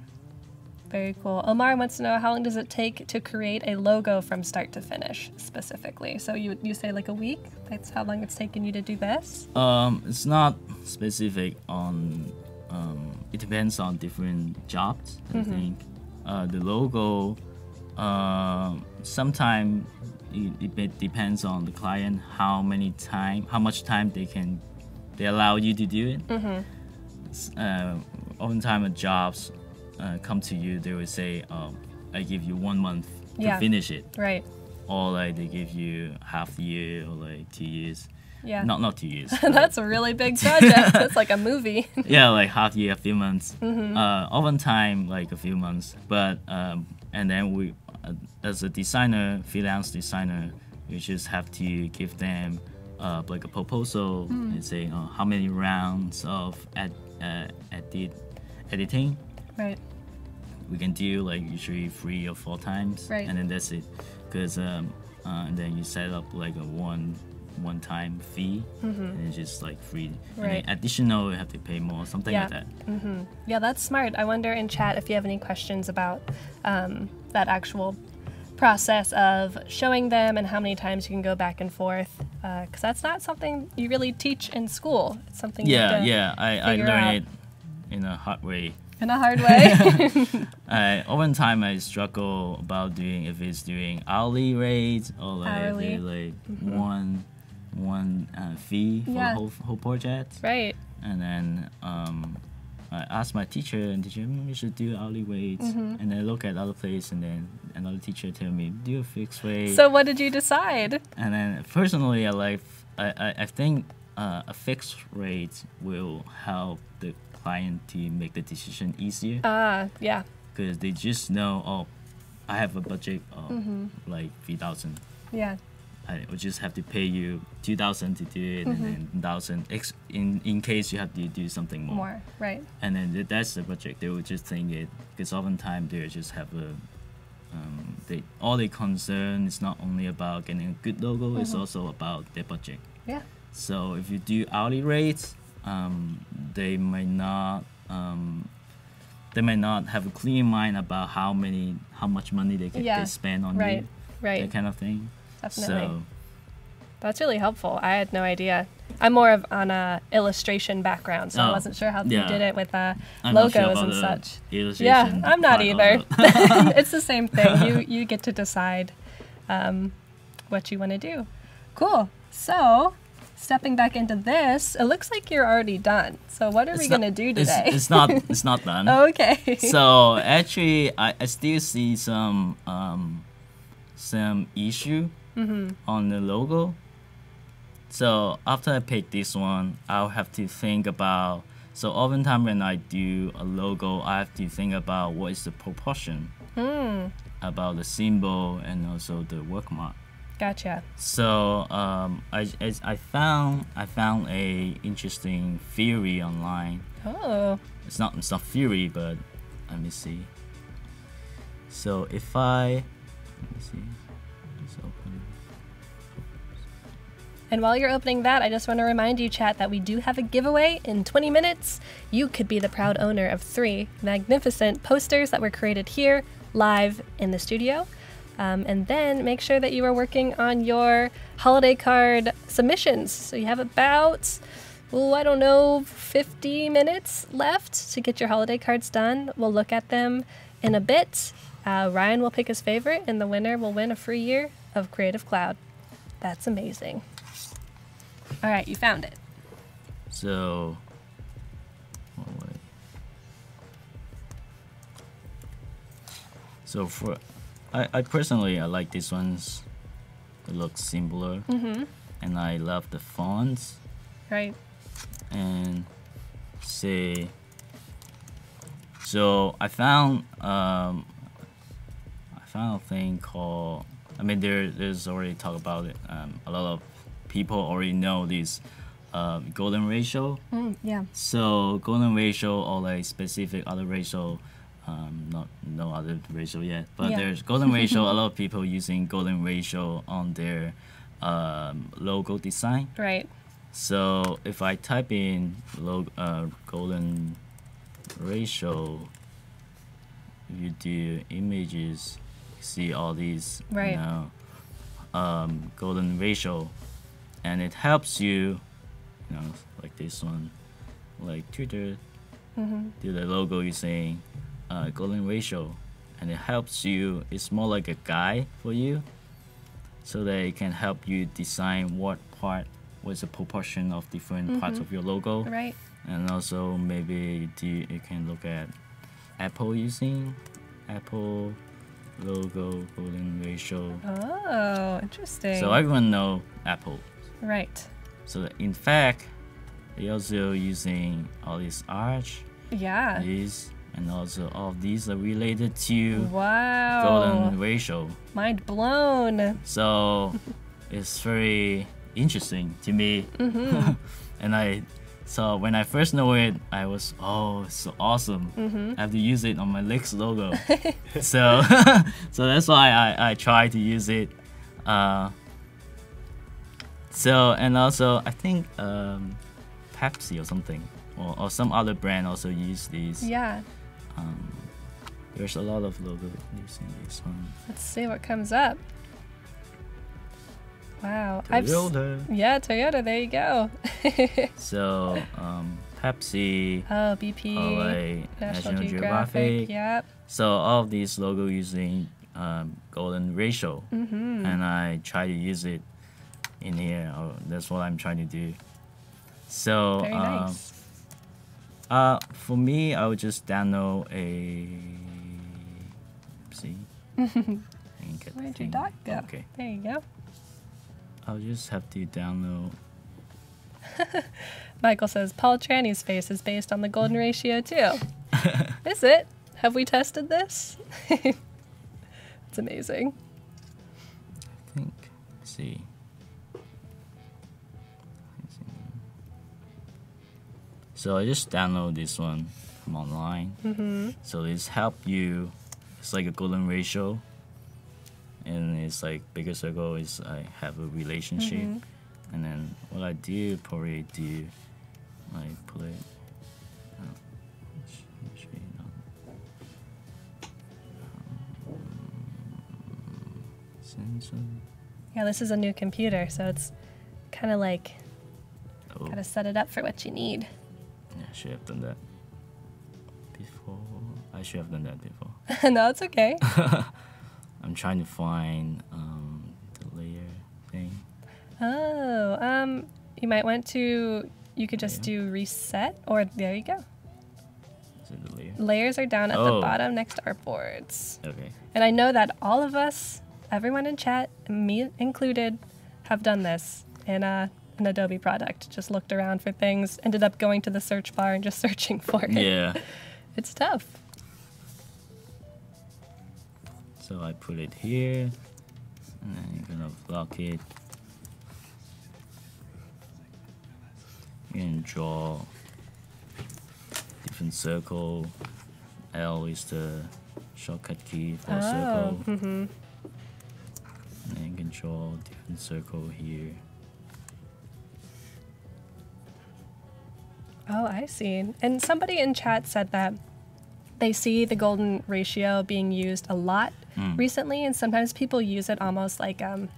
Very cool. Omar wants to know how long does it take to create a logo from start to finish specifically? So you you say like a week? That's how long it's taken you to do this? um it's not specific on um, it depends on different jobs i Mm-hmm. think uh, the logo um sometimes it, it depends on the client how many time how much time they can they allow you to do it Mm-hmm. S- uh, oftentimes jobs uh, come to you they will say um, i give you one month to Yeah. finish it Right. or like they give you half year or like two years Yeah. not not two years That's a really big project. That's like a movie. yeah, like half year, a few months. Mm-hmm. Uh, oftentimes like a few months. But um, and then we, uh, as a designer, freelance designer, you just have to give them uh, like a proposal Hmm. and say uh, how many rounds of ed- uh, edit editing right. We can do like usually three or four times, Right. and then that's it. Because um, uh, and then you set up like a one one time fee, and it's just like free. Mm-hmm. Right. then additional, you have to pay more, something Yeah. like that. Yeah, that's smart. I wonder in chat if you have any questions about um, that actual process of showing them and how many times you can go back and forth. Because that's not something you really teach in school. It's something you Yeah, yeah. I, I learned out. it in a hard way. In a hard way. I oftentimes I struggle about doing if it's doing hourly rate or like Hourly. they like one one uh, fee for Yeah. the whole whole project. right. And then um, I asked my teacher, and teacher, "Mm, you should do hourly rates. Mm-hmm. And then I look at other place, and then another teacher tell me do a fixed rate. So what did you decide? and then personally, I like I I, I think uh, a fixed rate will help the client to make the decision easier Ah, yeah. because they just know oh I have a budget of Mm-hmm. like three thousand. Yeah. I will just have to pay you two thousand to do it, Mm-hmm. and then thousand ex- in in case you have to do something more. More. Right. And then that's the budget. They will just think it because oftentimes they just have a um, they all they concern is not only about getting a good logo, it's also about their budget. Yeah. So if you do hourly rates, um, they might not um, they might not have a clear mind about how many how much money they can Yeah, they spend on Right. you, Right. that kind of thing. Definitely. So That's really helpful. I had no idea. I'm more of on a illustration background, so I Oh, wasn't sure how you did it with uh, logos sure and such. Yeah, I'm not either. it's the same thing. You you get to decide um, what you want to do. Cool. So, stepping back into this, it looks like you're already done. So, what are we not- gonna do it's- today? It's, not it's not done. okay. so actually I, I still see some um, some issue Mm-hmm. on the logo So after I pick this one, I'll have to think about. So oftentimes when I do a logo, I have to think about what is the proportion Hmm. about the symbol and also the word mark. Gotcha. So um, I, I, I found I found a interesting theory online. Oh. It's not it's not theory, but let me see. So if I let me see, just open. And while you're opening that, I just want to remind you, chat, that we do have a giveaway in 20 minutes. You could be the proud owner of three magnificent posters that were created here live in the studio. Um, and then make sure that you are working on your holiday card submissions. So you have about, oh, I don't know, 50 minutes left to get your holiday cards done. We'll look at them in a bit. Uh, Ryan will pick his favorite, and the winner will win a free year of Creative Cloud. That's amazing. All right, you found it. So. So for I, I personally I like these ones. It looks simpler Mm-hmm. and I love the fonts Right. and say so I found um I found a thing called I mean there there's already talk about it um, a lot of people already know this uh, golden ratio Mm, yeah. so golden ratio or like specific other ratio, um, not no other ratio yet, but Yeah. there's golden ratio. a lot of people using golden ratio on their um, logo design. Right. So if I type in log, uh, golden ratio, you do images, see all these Right. you know, um, golden ratio, and it helps you, you know, like this one, like Twitter, Mm-hmm. do the logo using uh, golden ratio, and it helps you. It's more like a guide for you, so that it can help you design what part, what's the proportion of different parts of your logo, Right. and also maybe do you can look at Apple using Apple logo golden ratio. Oh, interesting. So everyone know Apple. right. So in fact, they also using all this arch, Yeah. these, and also all of these are related to Wow. golden ratio. Mind blown. So it's very interesting to me. Mm-hmm. and I, so when I first know it, I was oh, it's so awesome. Mm-hmm. I have to use it on my Lex logo. so, so that's why I, I try to use it. Uh, so and also I think um, Pepsi or something or, or some other brand also use these. Yeah. Um, there's a lot of logo using this one. Let's see what comes up. Wow. I've s- Toyota. yeah, Toyota. There you go. So um, Pepsi, oh, BP. LA, National, Geographic. Yep. So all of these logo using um, golden ratio, Mm-hmm. and I try to use it in here. Or that's what I'm trying to do. So Very um, nice. Uh, for me, I would just download a. See. Where'd your dot go? Okay, There you go. I'll just have to download. Michael says Paul Trani's face is based on the golden ratio too. is it? Have we tested this? it's amazing. I think. Let's see. So I just download this one from online. Mm-hmm. So this help you. It's like a golden ratio, and it's like bigger circle is I have a relationship, Mhm. and then what I do probably do, I put it. Uh, which, which way now? Sensor. Yeah, this is a new computer, so it's kind of like Oh, gotta set it up for what you need. I should have done that before. I should have done that before. no, it's okay. I'm trying to find um, the layer thing. Oh, um, you might want to. You could just Yeah. do reset, or there you go. The layer? Layers are down at the Oh. bottom next to our boards. Okay. And I know that all of us, everyone in chat, me included, have done this. And uh, an Adobe product. Just looked around for things, ended up going to the search bar and just searching for it. Yeah. It's tough. So I put it here, and then you're gonna lock it. You can draw different circle. L is the shortcut key for Oh, circle. hmm And then you can draw different circle here. Oh, I see. And somebody in chat said that they see the golden ratio being used a lot Mm. recently, and sometimes people use it almost like um,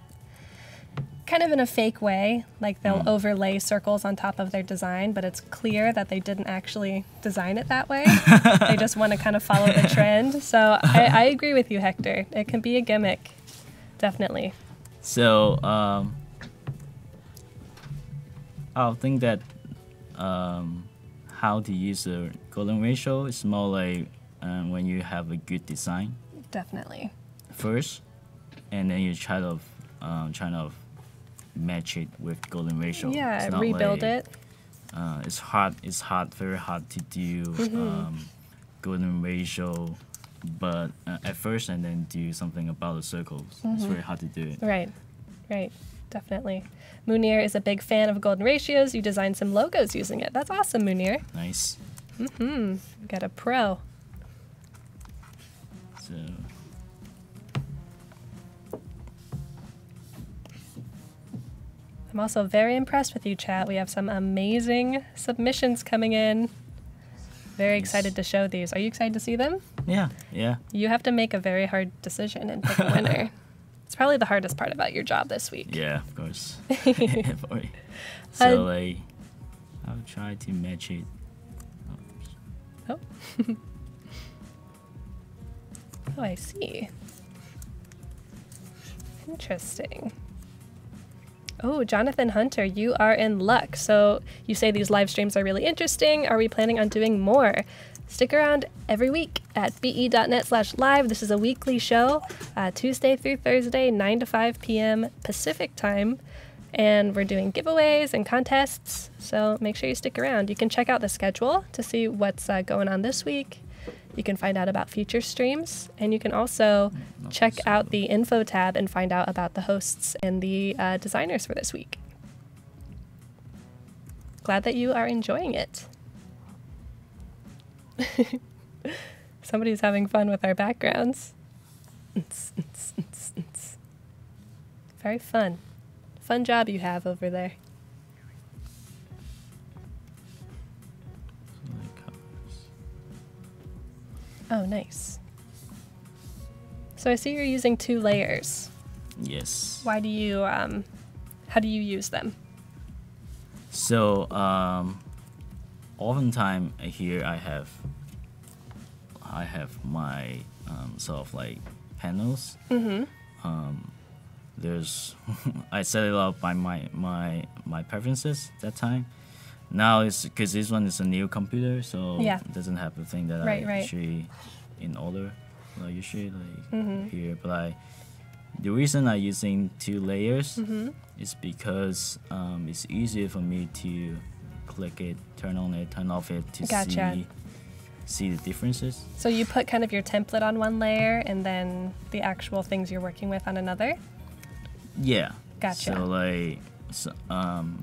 kind of in a fake way. Like they'll Mm. overlay circles on top of their design, but it's clear that they didn't actually design it that way. they just want to kind of follow the trend. So I, I agree with you, Hector. It can be a gimmick, definitely. So um, I think that um, how to use the golden ratio is more like um, when you have a good design Definitely. first, and then you try to um, try to match it with golden ratio. Yeah, It's not rebuild like, it. Uh, it's hard. It's hard. Very hard to do Mm-hmm. um, golden ratio, but uh, at first, and then do something about the circles. Mm-hmm. It's very hard to do it. Right, right, definitely. Munir is a big fan of golden ratios. You designed some logos using it. That's awesome, Munir. Nice. Hmm, got a pro. So I'm also very impressed with you, chat. We have some amazing submissions coming in. Very Nice. excited to show these. Are you excited to see them? yeah, yeah. You have to make a very hard decision and pick a winner. It's probably the hardest part about your job this week. Yeah, of course. So Uh, like, I'll try to match it. Oh. oh, I see. Interesting. Oh, Jonathan Hunter, you are in luck. So you say these live streams are really interesting. Are we planning on doing more? Stick around every week at be.net slash live. This is a weekly show, uh, Tuesday through Thursday, 9 to 5 p.m. Pacific time. And we're doing giveaways and contests. So make sure you stick around. You can check out the schedule to see what's uh, going on this week. You can find out about future streams. And you can also Not check this out the info tab and find out about the hosts and the uh, designers for this week. Glad that you are enjoying it. Somebody's having fun with our backgrounds. Very fun. Fun job you have over there. So like covers. Oh, nice. So I see you're using two layers. Yes. Why do you, um, how do you use them? So um, oftentimes here I have I have my um, sort of like panels. Mm-hmm. Um, there's I set it up by my my my preferences that time. Now it's because this one is a new computer, so Yeah. it doesn't have the thing that Right, I right. usually in order. Like usually like Mhm. here, but I the reason I using two layers Mm-hmm. is because um, it's easier for me to click it, turn on it, turn off it to Gotcha. see see the differences. So you put kind of your template on one layer and then the actual things you're working with on another? Yeah. Gotcha. So like, so, um,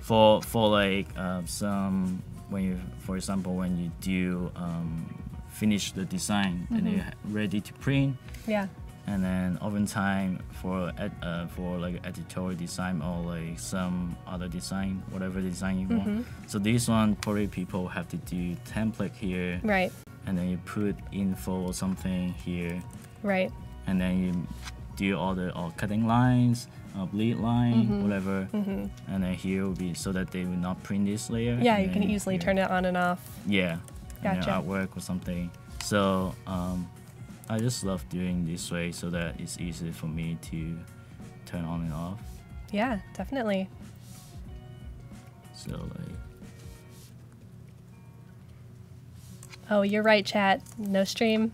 for for like uh, some when you, for example, when you do um, finish the design and Mhm. you're ready to print, Yeah. And then oftentimes for ed, uh, for like editorial design or like some other design, whatever design you Mhm. want. So this one probably people have to do template here, Right. and then you put info or something here, Right. and then you do all the all cutting lines, uh, bleed line, Mhm. whatever, Mm-hmm. and then here will be so that they will not print this layer. Yeah, you can easily here- turn it on and off. Yeah, Gotcha. then artwork or something. So um, I just love doing this way so that it's easy for me to turn on and off. Yeah, definitely. So like, Oh, you're right, chat. No stream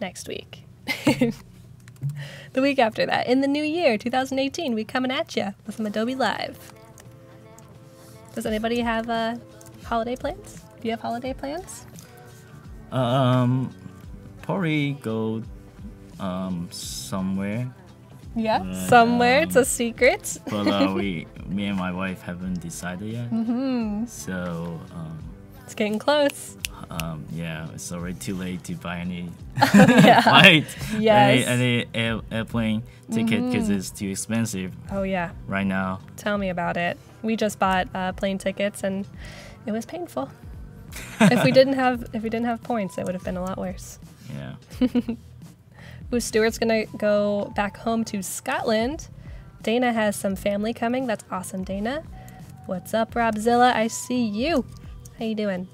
next week. the week after that, in the new year, 2018, we coming at you with some Adobe Live. Does anybody have uh, holiday plans? Do you have holiday plans? Um, probably go um somewhere, Yeah, Uh, somewhere. It's a um, secret. but uh, we, me and my wife haven't decided yet. Mm-hmm. So um, It's getting close. um, yeah, it's already too late to buy any yeah. flight, Yes. any, any air, airplane ticket because it's too expensive Oh yeah. right now. Tell me about it. We just bought uh, plane tickets and it was painful. if we didn't have if we didn't have points, it would have been a lot worse. Yeah. Ooh, Stuart's gonna go back home to Scotland. Dana has some family coming. That's awesome, Dana. What's up, Robzilla? I see you. How you doing?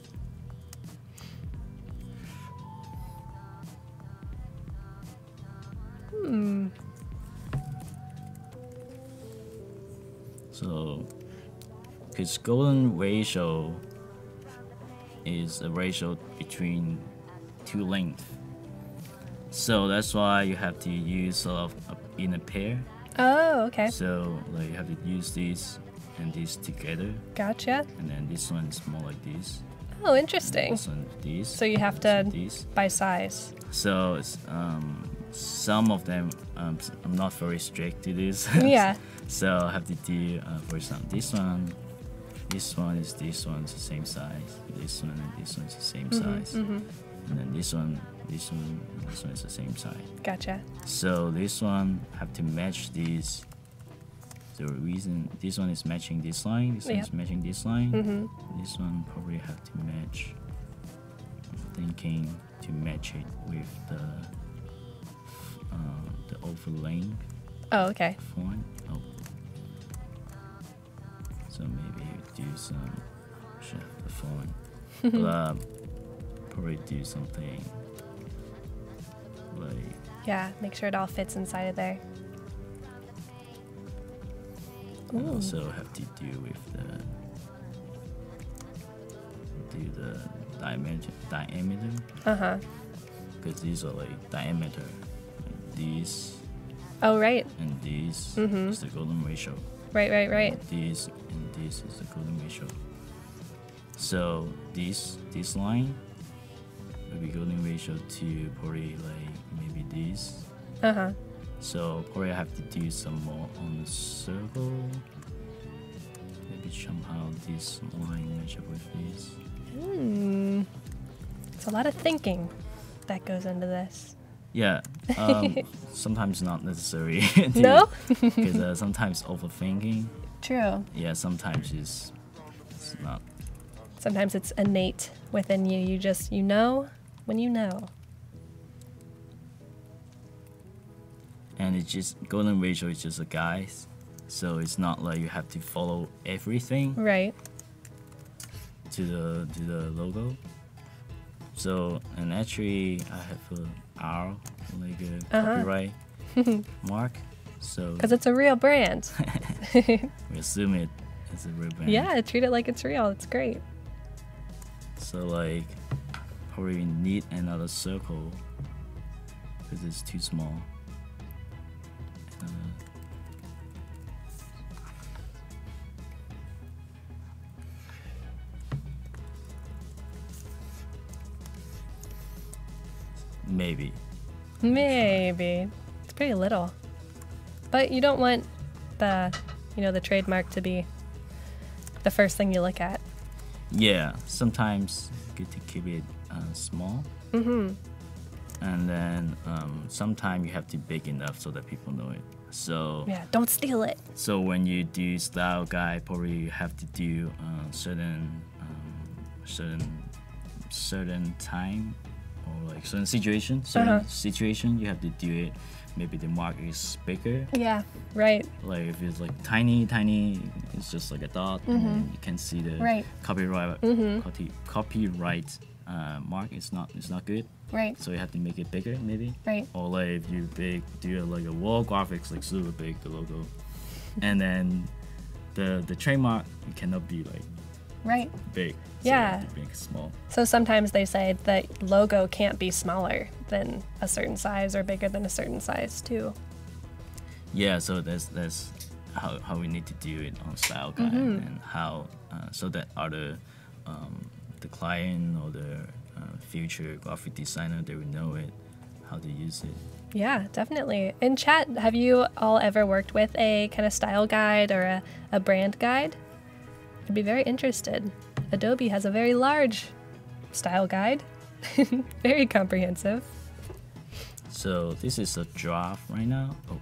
Hmm. So, because golden ratio is a ratio between two lengths. So that's why you have to use sort of a, in a pair. Oh, okay. So like you have to use these and these together, Gotcha. and then this one is more like this. Oh, interesting. This one these. So you have to these. by size. So it's, um, some of them um, I'm not very strict to this. Yeah. so I have to do, uh, for example, this one. This one is this one's the same size. This one and this one's the same size. Mm-hmm. And then this one, this one, this one is the same size. Gotcha. So this one have to match these. The reason this one is matching this line, this one is matching this line. Mm-hmm. This one probably have to match. I'm thinking to match it with the uh, the overlaying Oh, okay. font. Oh. So maybe do some the font. but um, probably do something like Yeah, make sure it all fits inside of there. and Ooh. also have to do with the do the diameter diameter Uh huh. because these are like diameter like these Oh, right. and these mm-hmm. is the golden ratio Right, right, right. this and this is the golden ratio so this this line will be golden ratio to probably like this Uh huh. So probably I have to do some more on the circle. Maybe somehow this line match up with this. Hmm. It's a lot of thinking that goes into this. Yeah, um, sometimes not necessary. No? Because uh, sometimes overthinking. True. Yeah, sometimes it's, it's not. Sometimes it's innate within you. You just, you know when you know. And it's just golden ratio is just a guide, so it's not like you have to follow everything Right. to the to the logo. So and actually I have a R like a Uh-huh. copyright mark. So Because it's a real brand. we assume it is a real brand. yeah, treat it like it's real. It's great. So like probably need another circle because it's too small. Uh, maybe. Maybe. It's pretty little. But you don't want the, you know, the trademark to be the first thing you look at. Yeah, sometimes good to keep it uh, small. Mm-hmm. And then um, sometimes you have to big enough so that people know it. So Yeah, don't steal it. so when you do style guide, probably you have to do uh, certain um, certain certain time or like certain situation, certain Uh-huh. situation you have to do it. Maybe the mark is bigger. Yeah, right. Like if it's like tiny, tiny, it's just like a dot, and then you can see the. Right. copyright Mhm. copy, copyright uh, mark. It's not it's not good. Right, So you have to make it bigger, maybe. right. Or like if you big do like a wall graphics like super big the logo, and then the the trademark you cannot be like Right. big. So Yeah. You have to make it small. So sometimes they say that logo can't be smaller than a certain size or bigger than a certain size too. Yeah. So that's that's how, how we need to do it on style guide and how uh, so that other um, the client or the future graphic designer they will know it how to use it Yeah, definitely. In chat, have you all ever worked with a kind of style guide or a, a brand guide? I'd be very interested. Adobe has a very large style guide, very comprehensive. So this is a draft right now. Oh,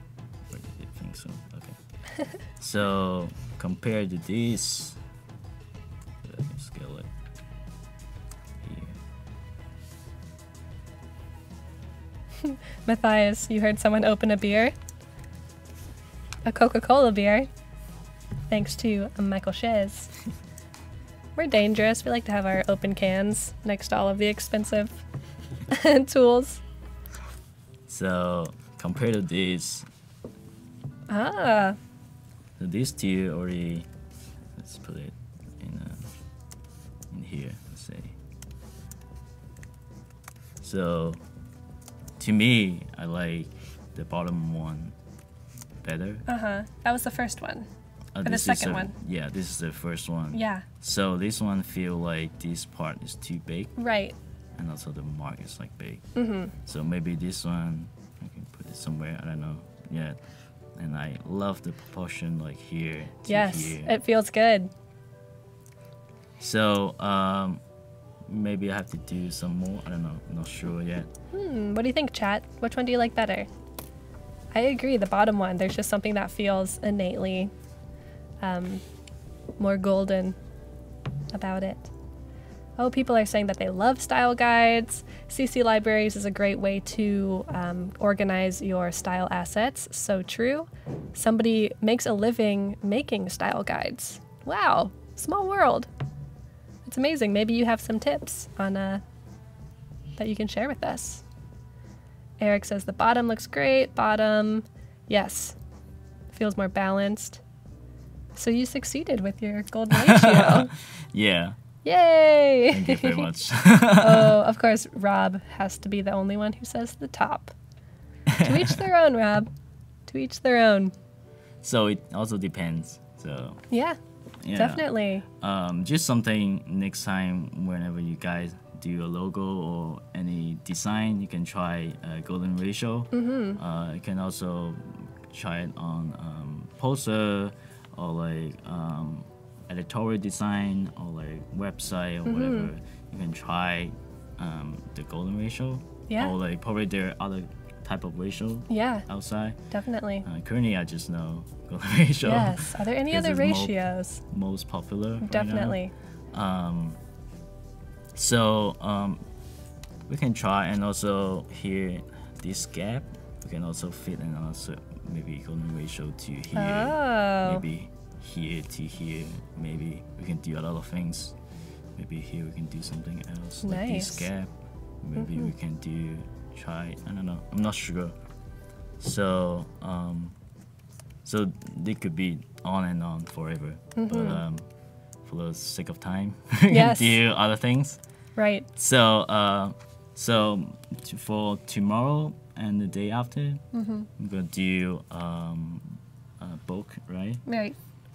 where did it think so? Okay. so compared to this, Matthias, you heard someone open a beer? A Coca Cola beer. Thanks to Michael Shez. We're dangerous. We like to have our open cans next to all of the expensive tools. So compared to this, Ah, so these two already. Let's put it in uh, in here. Let's say. So to me, I like the bottom one better. uh huh. That was the first one. Uh, the second the- one. Yeah, this is the first one. Yeah, So this one feel like this part is too big, right. and also the mark is like big. Mm-hmm. So maybe this one I can put it somewhere. I don't know. Yeah, and I love the proportion like here to Yes, here. it feels good. So um, maybe I have to do some more. I don't know. I'm not sure yet. Hmm, what do you think, chat? Which one do you like better? I agree, the bottom one. There's just something that feels innately um, more golden about it. Oh, people are saying that they love style guides. CC Libraries is a great way to um, organize your style assets. So true. Somebody makes a living making style guides. Wow, small world. Amazing. Maybe you have some tips on uh, that you can share with us. Eric says the bottom looks great. Bottom, yes, feels more balanced. So you succeeded with your gold ratio. Yeah. Yay! Thank you very much. oh, of course, Rob has to be the only one who says the top. to each their own, Rob. To each their own. so it also depends. So Yeah, yeah. definitely. um, just something next time whenever you guys do a logo or any design you can try uh, golden ratio mm-hmm. uh, you can also try it on um, poster or like um, editorial design or like website or whatever you can try um, the golden ratio Yeah. or like probably there are other type of ratio Yeah, outside definitely. uh, currently i just know golden ratio Yes. Are there any other is mo- ratios? most popular right. Definitely. Um, so um, we can try and also here this gap we can also fit and also maybe golden ratio to here Oh. maybe here to here maybe we can do a lot of things maybe here we can do something else like this gap maybe we can do try I don't know I'm not sure so um, so they could be on and on forever but um, for the sake of time Yes. do other things Right. so uh, so t- for tomorrow and the day after Mm-hmm. I'm gonna do um, a book right Right.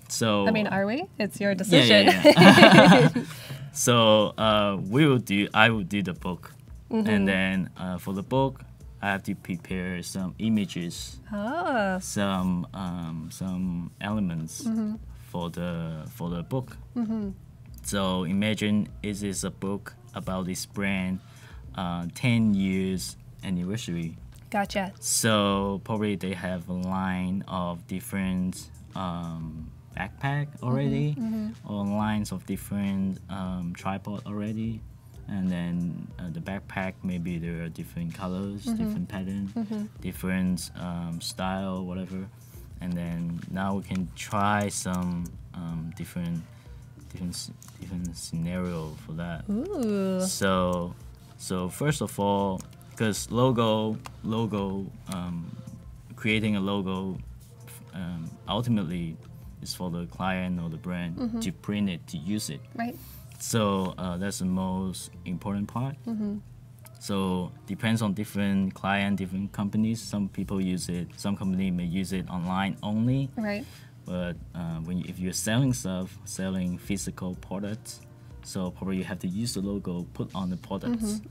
so I mean, are we? It's your yeah, decision. yeah, yeah. so uh, we will do i will do the book Mm-hmm. and then uh, for the book i have to prepare some images oh. some um, some elements Mm-hmm. for the for the book. So imagine it is a book about this brand, uh, ten years anniversary. Gotcha. So probably they have a line of different um, backpack already, or lines of different um, tripod already, and then uh, the backpack maybe there are different colors, different pattern, different um, style, whatever. And then now we can try some um, different different different scenario for that. Ooh. So, so first of all, because logo, logo, um, creating a logo, um, ultimately is for the client or the brand to print it, to use it. Right. So uh, that's the most important part. So depends on different client, different companies. Some people use it. Some company may use it online only. Right. but uh, when you, if you're selling stuff, selling physical products, so probably you have to use the logo put on the products.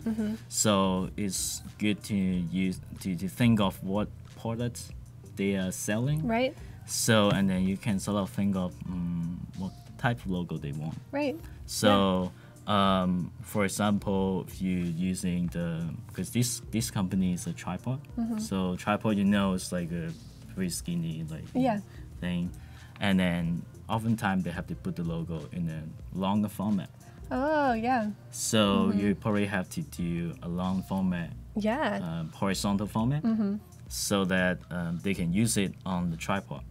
So it's good to use to, to think of what products they are selling. Right. So and then you can sort of think of um, what type of logo they want. Right. So, um, for example, if you're using the because this this company is a tripod, Mm-hmm. so tripod you know is like a very skinny like Yeah. thing, and then oftentimes they have to put the logo in a longer format. Oh yeah. So Mm-hmm. you probably have to do a long format, Yeah. um, horizontal format, Mm-hmm. so that um, they can use it on the tripod.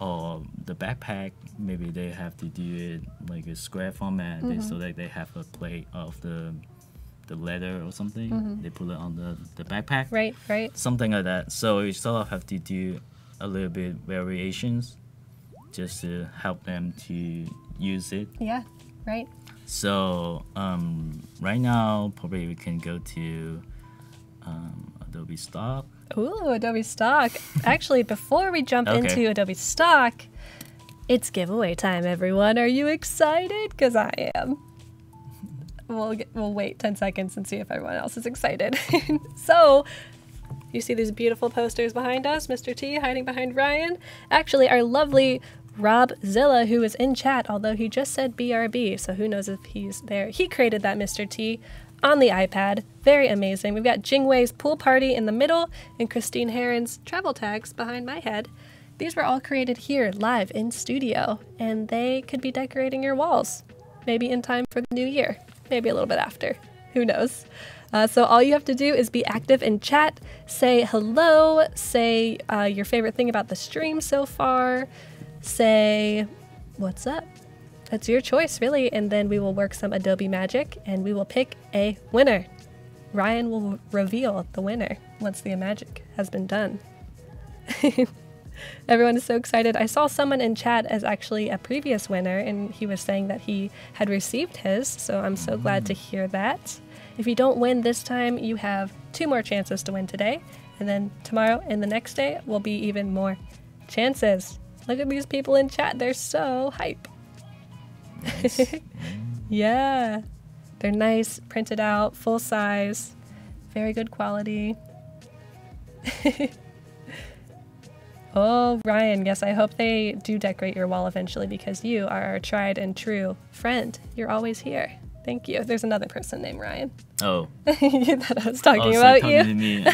Mm-hmm. Or the backpack, maybe they have to do it like a square format, they- so that they have a plate of the the leather or something. They put it on the, the backpack, right. Right. something like that. So you sort of have to do a little bit variations, just to help them to use it. Yeah. Right. So um, right now, probably we can go to um, Adobe Stock. Ooh, Adobe Stock. Actually, before we jump Okay. into Adobe Stock, it's giveaway time, everyone. Are you excited? Because I am. We'll, get, we'll wait 10 seconds and see if everyone else is excited. so, you see these beautiful posters behind us, Mr. T hiding behind Ryan. Actually, our lovely Rob Zilla, who is in chat, although he just said BRB, so who knows if he's there. He created that Mr. T on the iPad. Very amazing. We've got Jingwei's pool party in the middle and Christine Heron's travel tags behind my head. These were all created here live in studio, and they could be decorating your walls. Maybe in time for the new year, maybe a little bit after. Who knows? Uh, so, all you have to do is be active in chat, say hello, say uh, your favorite thing about the stream so far, say what's up. That's your choice, really. And then we will work some Adobe magic and we will pick a winner. Ryan will reveal the winner once the magic has been done. Everyone is so excited. I saw someone in chat as actually a previous winner, and he was saying that he had received his, so I'm so glad to hear that. If you don't win this time, you have two more chances to win today, and then tomorrow and the next day will be even more chances. Look at these people in chat, they're so hype. Nice. Yeah, they're nice, printed out, full size, very good quality. oh, Ryan, yes, I hope they do decorate your wall eventually because you are our tried and true friend. You're always here. Thank you. There's another person named Ryan oh, You that I was talking oh, so about you.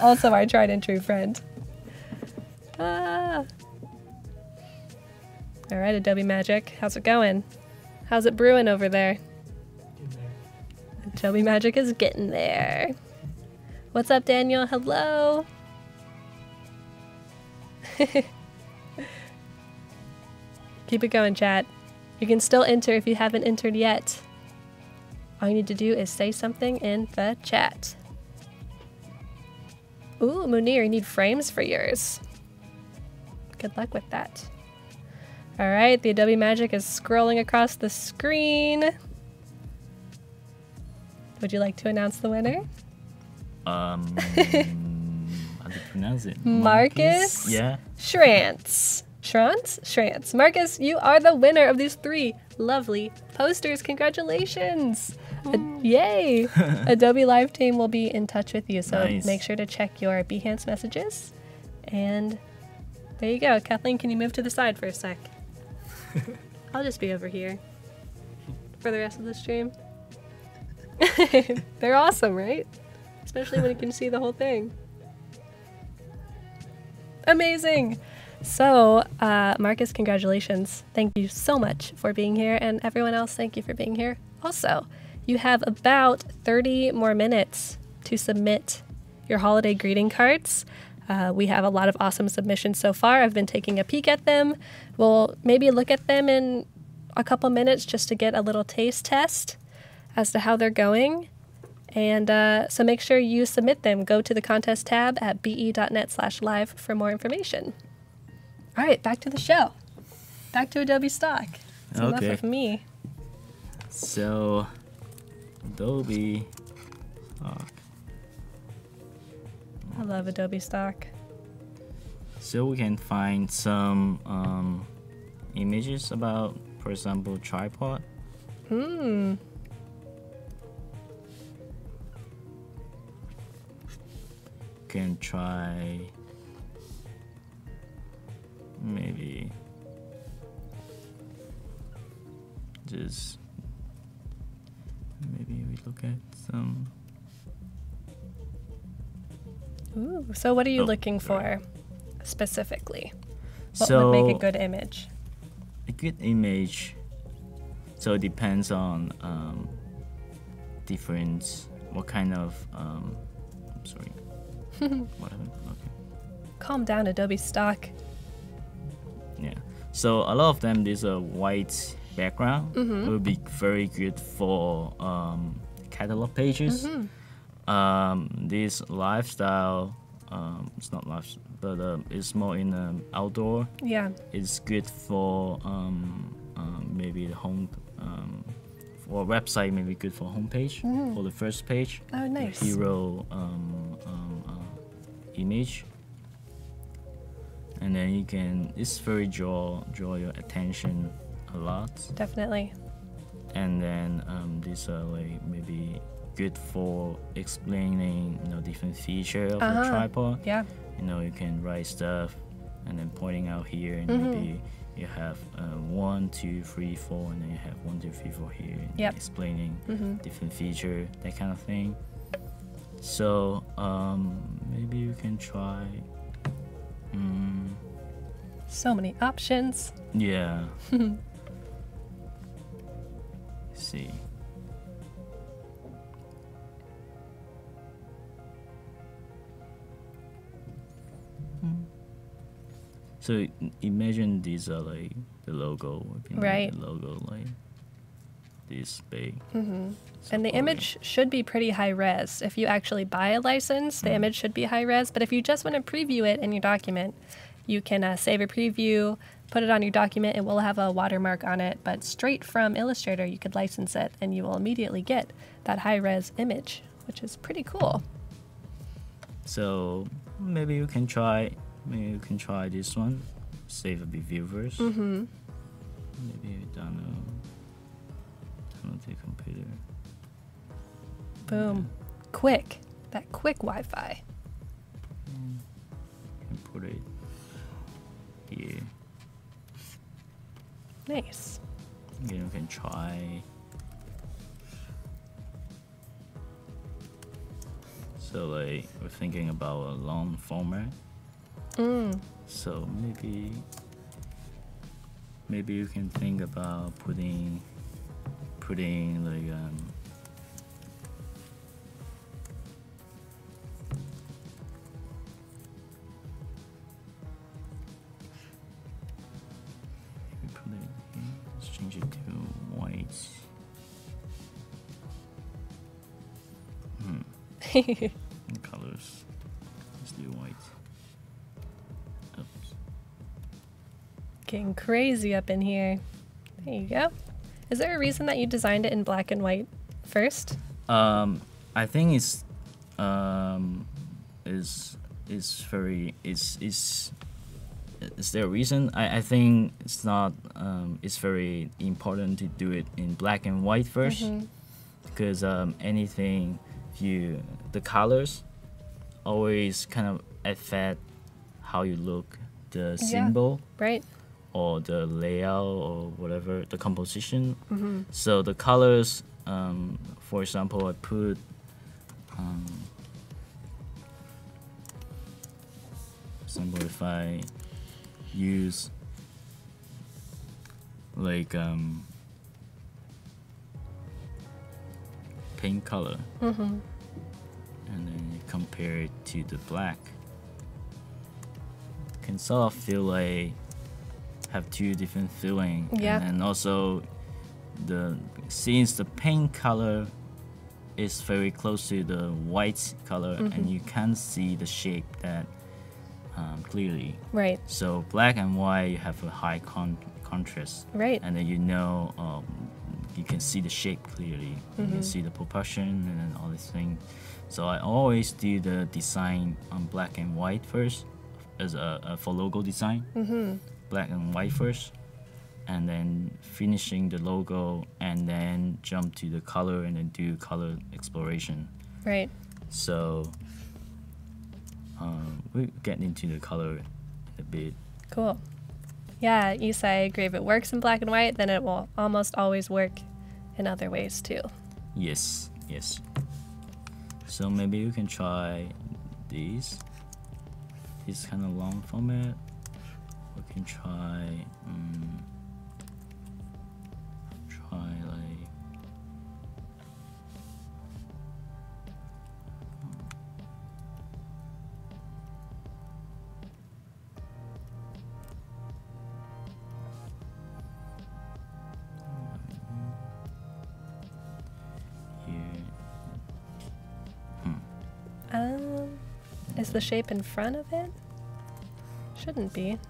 Also, our tried and true friend. Ah. All right, Adobe Magic. How's it going? How's it brewing over there? Adobe Magic is getting there. What's up, Daniel? Hello. Keep it going, chat. You can still enter if you haven't entered yet. All you need to do is say something in the chat. Ooh, Munir, you need frames for yours. Good luck with that. All right, the Adobe Magic is scrolling across the screen. Would you like to announce the winner? Um, how do you pronounce it? Marcus? Yeah. Shrantz. Shrantz? Shrantz. Marcus, you are the winner of these three lovely posters. Congratulations. A- yay. Adobe Live Team will be in touch with you, so Nice. make sure to check your Behance messages. And there you go. Kathleen, can you move to the side for a sec? I'll just be over here for the rest of the stream. They're awesome, right? Especially when you can see the whole thing. Amazing. So, uh, Marcus, congratulations. Thank you so much for being here. And everyone else, thank you for being here. Also, you have about 30 more minutes to submit your holiday greeting cards. Uh, we have a lot of awesome submissions so far. I've been taking a peek at them. We'll maybe look at them in a couple minutes just to get a little taste test as to how they're going. And uh, so make sure you submit them. Go to the contest tab at be.net slash live for more information. All right, back to the show. Back to Adobe Stock. Enough Okay. of me. So, Adobe Stock. I love Adobe Stock. so we can find some um, images about, for example, tripod. Hmm. Can try maybe just maybe we look at some Ooh. So what are you Oh, looking for specifically? What so would make a good image? a good image so it depends on um, different what kind of um, I'm sorry what happened okay Calm down, Adobe stock. yeah so a lot of them there's a white background it would be very good for um, catalog pages um, this lifestyle um, it's not life but uh, it's more in um, outdoor Yeah. it's good for um, um, maybe the home um, for website maybe good for homepage for the first page Oh, nice. hero um, um, uh, image and then you can it's very draw draw your attention a lot Definitely. and then um, these are like maybe good for explaining you know different feature of Uh-huh. the tripod Yeah. you know you can write stuff and then pointing out here and Mm-hmm. maybe you have uh, one two three four and then you have one two three four here and Yep. explaining Mm-hmm. different feature that kind of thing so um, maybe you can try mm, So many options. yeah see So imagine these are like the logo, Right. The logo like this big. Mm-hmm. So And the image should be pretty high res. If you actually buy a license, the image should be high res. But if you just want to preview it in your document, you can uh, save a preview, put it on your document. It will have a watermark on it. But straight from Illustrator, you could license it and you will immediately get that high res image, which is pretty cool. So maybe you can try. Maybe you can try this one. Save a review first. Mm-hmm. Maybe download. Download the computer. Boom. Quick. That quick Wi Fi. and put it here. Nice. Then you can try. So like we're thinking about a long format. Mm. So maybe maybe you can think about putting putting like um maybe put it here. Let's change it to white. Hmm. Getting crazy up in here. There you go. Is there a reason that you designed it in black and white first? Um, I think it's um, is is very is is is there a reason? I, I think it's not. Um, it's very important to do it in black and white 1st Mhm. because um, anything you the colors always kind of affect how you look, the Yeah. symbol Right? Or the layout or whatever the composition. Mm-hmm. So the colors, um, for example, I put um, for example if I use like um, pink color Mm-hmm. and then you compare it to the black can sort of feel like have two different feeling Yeah. and then also the since the pink color is very close to the white color Mm-hmm. and you can't see the shape that um, clearly Right. so black and white you have a high con- contrast Right. and then you know um, you can see the shape clearly you Mm-hmm. can see the proportion and all these things so i always do the design on black and white first as a, a for logo design, mm-hmm. Black and white first, and then finishing the logo, and then jump to the color and then do color exploration. Right. So um, we get into the color a bit. Cool. Yeah, Isa, I agree. If it works in black and white, then it will almost always work in other ways too. Yes, yes. So maybe you can try these. This kind of long format. Can try. Um, try like. Um, is the shape in front of it? Shouldn't be.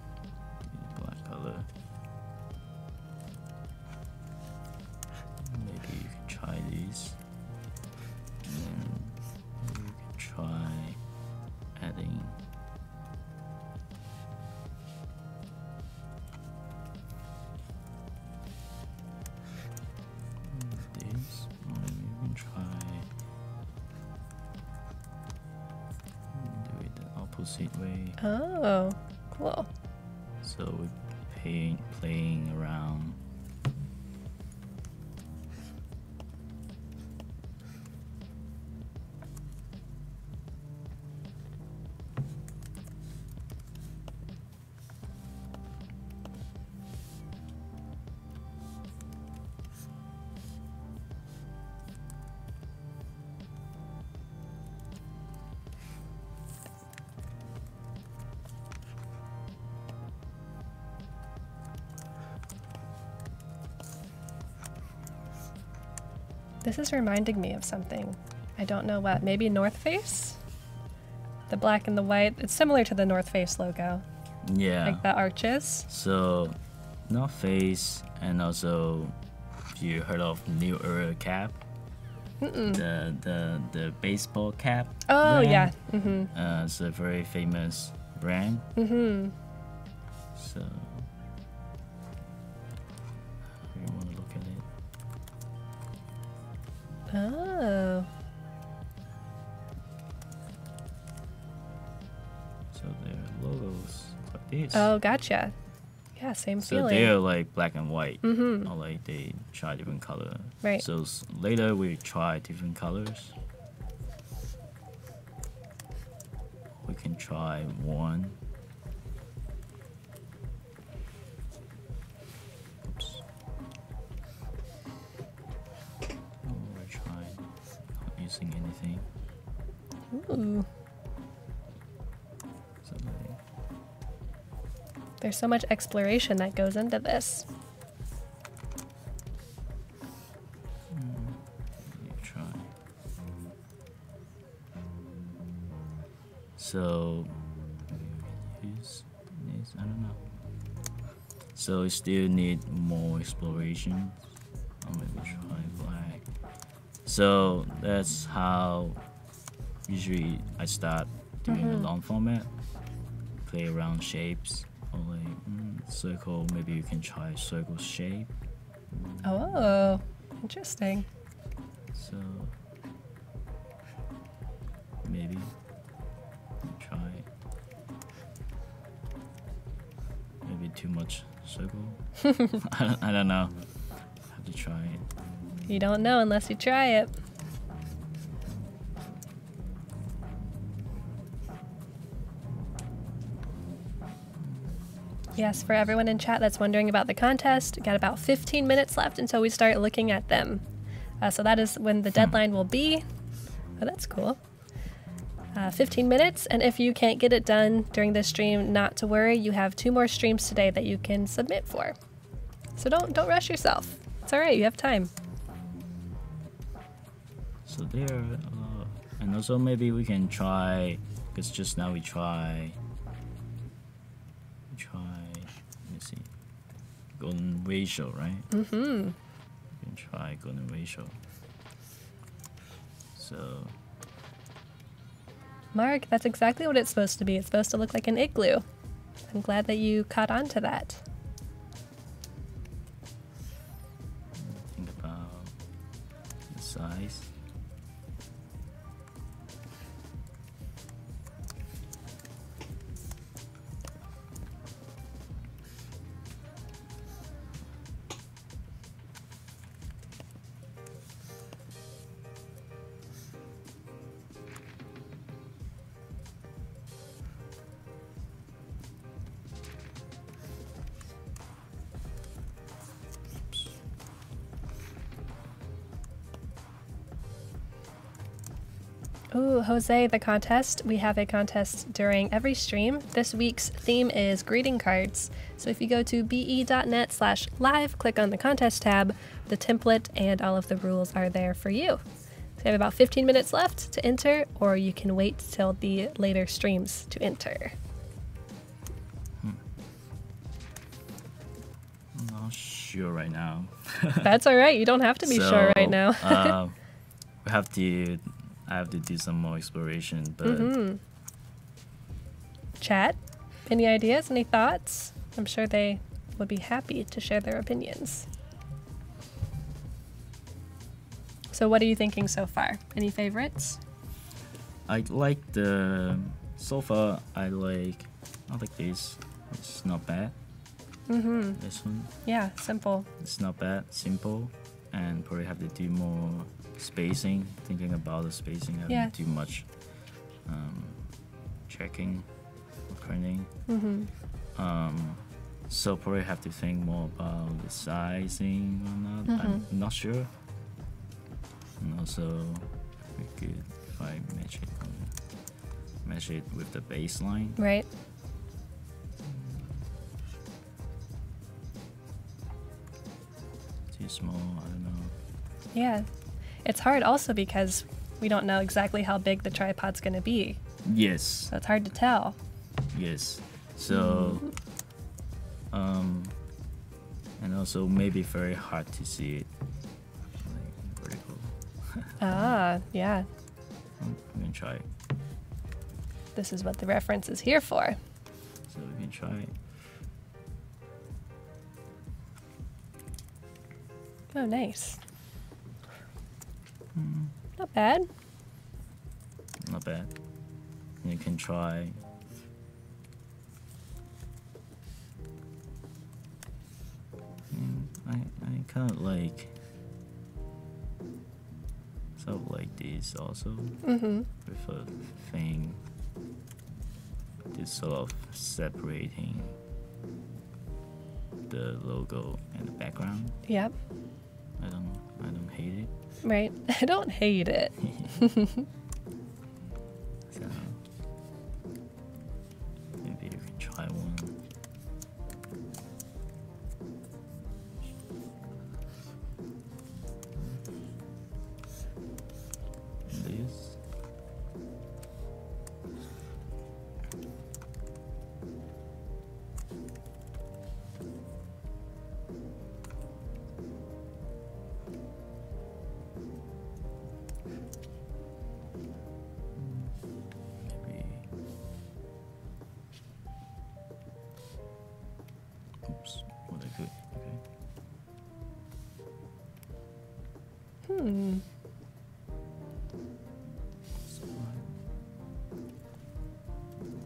This is reminding me of something. I don't know what. Maybe North Face? The black and the white. It's similar to the North Face logo, Yeah. like the arches. So, North Face, and also, you heard of New Era cap? The the the baseball cap. Oh, brand? yeah. hmm Uh, it's a very famous brand. hmm Oh. So their logos like this. Oh, gotcha. Yeah, same thing. So feeling. they're like black and white, Mm -hmm. or like they try different color. Right. So later we try different colors. We can try one. There's so much exploration that goes into this. So. I don't know. So we still need more exploration. Or maybe try black. So that's how usually I start doing a mm-hmm. long format. Play around shapes. Circle. Maybe you can try circle shape. Oh, interesting. So maybe try. Maybe too much circle. I, don't, I don't know. Have to try it. You don't know unless you try it. Yes, for everyone in chat that's wondering about the contest, got about 15 minutes left until we start looking at them. Uh, so that is when the deadline will be. Oh, that's cool. Uh, 15 minutes, and if you can't get it done during this stream, not to worry. You have two more streams today that you can submit for. So don't don't rush yourself. It's all right. You have time. So there, uh, and also maybe we can try, because just now we try, we try, let me see, golden ratio, right? Mm-hmm. We can try golden ratio. So Mark, that's exactly what it's supposed to be. It's supposed to look like an igloo. I'm glad that you caught on to that. Jose, the contest. We have a contest during every stream. This week's theme is greeting cards. So if you go to be.net slash live, click on the contest tab, the template and all of the rules are there for you. So you have about 15 minutes left to enter, or you can wait till the later streams to enter. I'm not sure right now. That's all right. You don't have to be sure right now. uh, we have to. I have to do some more exploration, but Mm-hmm. Chat, any ideas, any thoughts? I'm sure they would be happy to share their opinions. So, what are you thinking so far? Any favorites? I like the. So far, I like. I like this. It's not bad. Mm-hmm. This one, Yeah, simple. it's not bad. Simple, and probably have to do more spacing. Thinking about the spacing, I Yeah. too much um, checking or printing. Mm-hmm. Um, so probably have to think more about the sizing or not. I'm Mm-hmm. not sure. And also, we could if I match it, match it with the baseline. Right. Too small. I don't know. Yeah. It's hard also because we don't know exactly how big the tripod's going to be. Yes. So it's hard to tell. Yes. So, um, and also maybe very hard to see it. Like vertical. Ah, yeah. I'm gonna try. it. This is what the reference is here for. So we can try. it. Oh, nice. Not bad. Not bad. You can try. Mm, I I kind of like. Sort of like this also Mm-hmm. with a thing. This sort of separating the logo and the background. Yep. I don't I don't hate it. Right. I don't hate it. So maybe you can try one.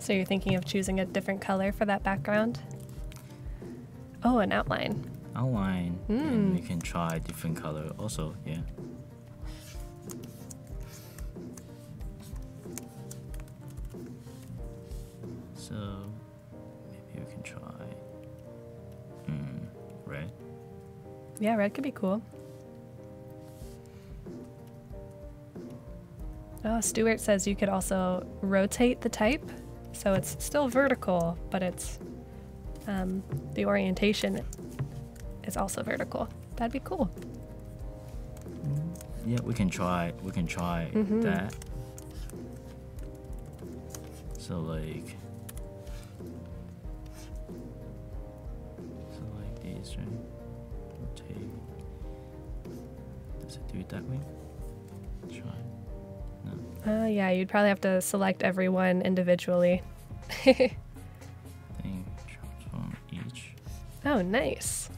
So you're thinking of choosing a different color for that background? Oh, an outline. outline, Mm. and you can try different color. Also, yeah. So maybe we can try. Mm, red. Yeah, red could be cool. Oh, Stuart says you could also rotate the type. So it's still vertical, but it's um, the orientation is also vertical. That'd be cool. Yeah, we can try. We can try Mhm. that. So like. So like this, right? Rotate. Does it do it that way? Try. No, Uh, yeah, you'd probably have to select everyone individually. I think transform each. Oh, nice.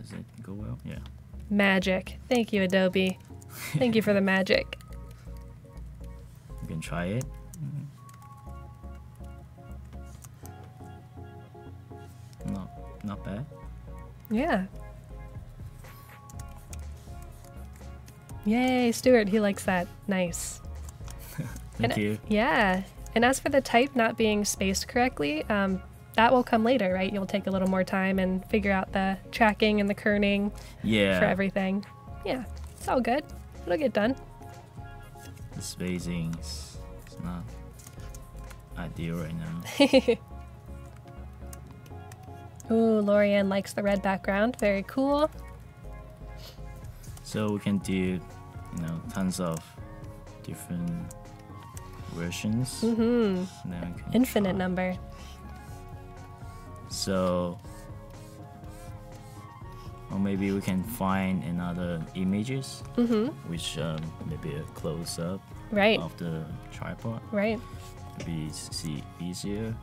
Does it go well? Yeah. Magic. Thank you, Adobe. Thank you for the magic. You can try it. Not not bad. Yeah. Yay, Stuart, he likes that. Nice. Thank And- you. Yeah. And as for the type not being spaced correctly, um, that will come later, right? You'll take a little more time and figure out the tracking and the kerning Yeah. for everything. Yeah, it's all good. It'll get done. The spacing is not ideal right now. Ooh, Lorianne likes the red background. Very cool. So we can do, you know, tons of different versions. Mm-hmm. and then we can Infinite try. number. So, or maybe we can find another images, Mm-hmm. which um, maybe a close up Right. of the tripod. Right. Maybe see easier,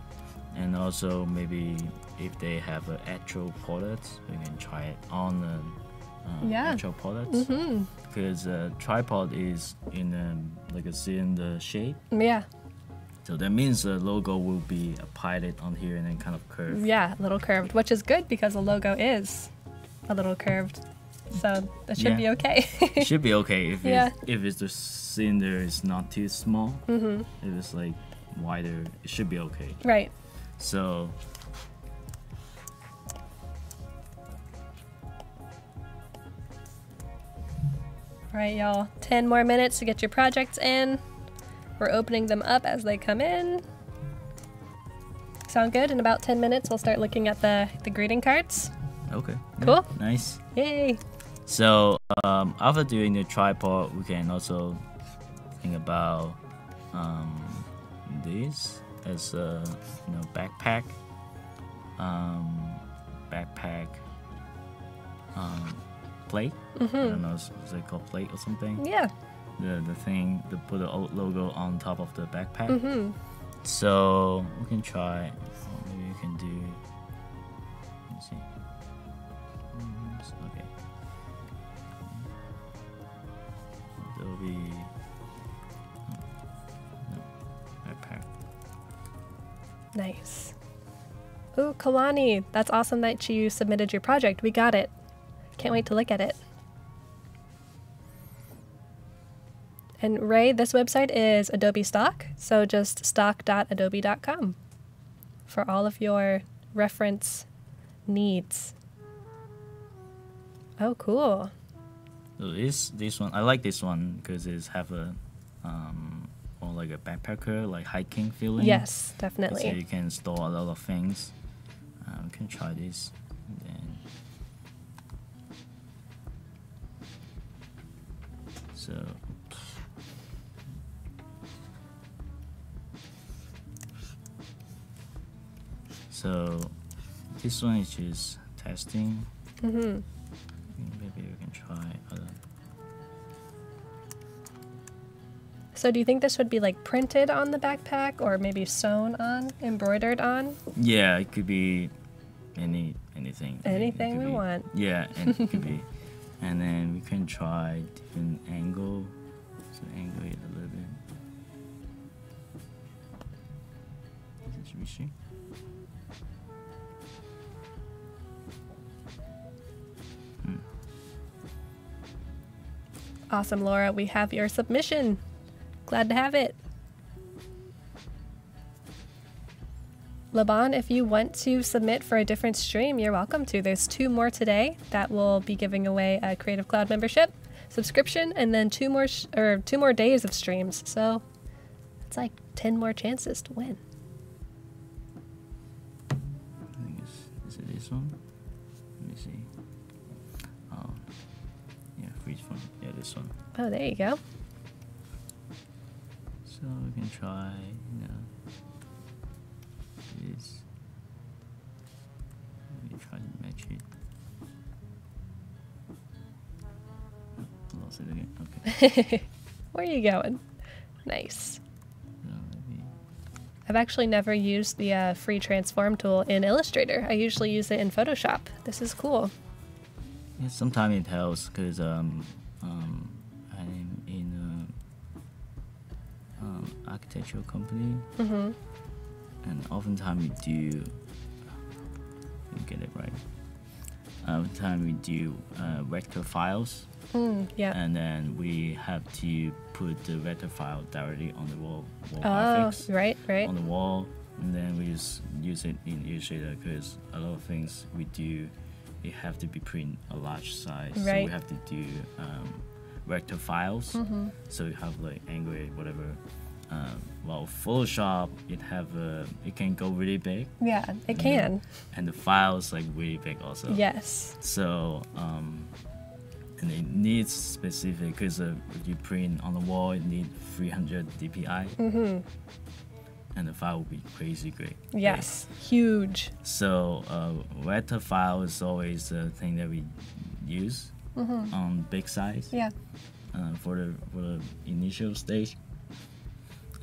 and also maybe if they have an actual product, we can try it on the uh, Yeah. actual product. Mm-hmm. Because uh, tripod is in um, like a cylinder shape, Yeah. so that means the logo will be a pilot on here and then kind of curved. Yeah, a little curved, which is good because the logo is a little curved. So that should Yeah. be okay. it should be okay if Yeah. it's, if it's the cylinder is not too small. mm-hmm. If it's like wider, it should be okay. Right. So All right, y'all. 10 more minutes to get your projects in. We're opening them up as they come in. Sound good? In about 10 minutes, we'll start looking at the, the greeting cards. okay, yeah, Cool. nice. Yay! So um, after doing the tripod, we can also think about um, this as a you know backpack, um, backpack um, plate. I don't know, is, is it called plate or something? Yeah. The the thing to put the o- logo on top of the backpack. Mm-hmm. So we can try. Maybe we can do. Let's see. Mm, s- Okay. Adobe. No, backpack. Nice. Ooh, Kalani, that's awesome that you submitted your project. We got it. Can't wait to look at it. And Ray, this website is Adobe Stock, so just stock.adobe.com for all of your reference needs. Oh, cool. This this one I like this one because it's have a um or like a backpacker like hiking feeling. Yes, definitely. So you can store a lot of things. Uh, we can try this. And then so so this one is just testing. hmm Maybe we can try other. So, do you think this would be like printed on the backpack or maybe sewn on, embroidered on? Yeah, it could be any anything. Anything we be- want. Yeah, and it could be, and then we can try different angle. So angle it a little bit. Is this reaching? Awesome, Laura. We have your submission. Glad to have it. Laban, if you want to submit for a different stream, you're welcome to. There's two more today that will be giving away a Creative Cloud membership subscription, and then two more sh- or two more days of streams. So it's like ten more chances to win. I think it's is it this one? Let me see. Oh, yeah, freeze one. Yeah, this one. Oh, there you go. So we can try, you know, me try to match it. Lost it again. Okay. Where are you going? Nice. I've actually never used the uh, free transform tool in Illustrator. I usually use it in Photoshop. This is cool. Yeah, sometimes it helps because um, um, I'm in a um, architectural company, Mm-hmm. and oftentimes you do. Me get it right. Oftentimes we do uh, vector files, Mm, yeah. and then we have to put the vector file directly on the wall, wall Oh, graphics right, right. on the wall, and then we just use it in Illustrator because a lot of things we do, it have to be print a large size, Right. so we have to do um, vector files. Mm-hmm. So you have like Angry whatever. Um, well, Photoshop it have a it can go really big, Yeah, it can. and the files like really big also. Yes. So um, and it needs specific because uh, if you print on the wall, it need 300 dpi, Mm-hmm. and the file will be crazy great. Yes. Huge. So uh, vector file is always the thing that we use Mm-hmm. on big size Yeah. uh, for the for the initial stage,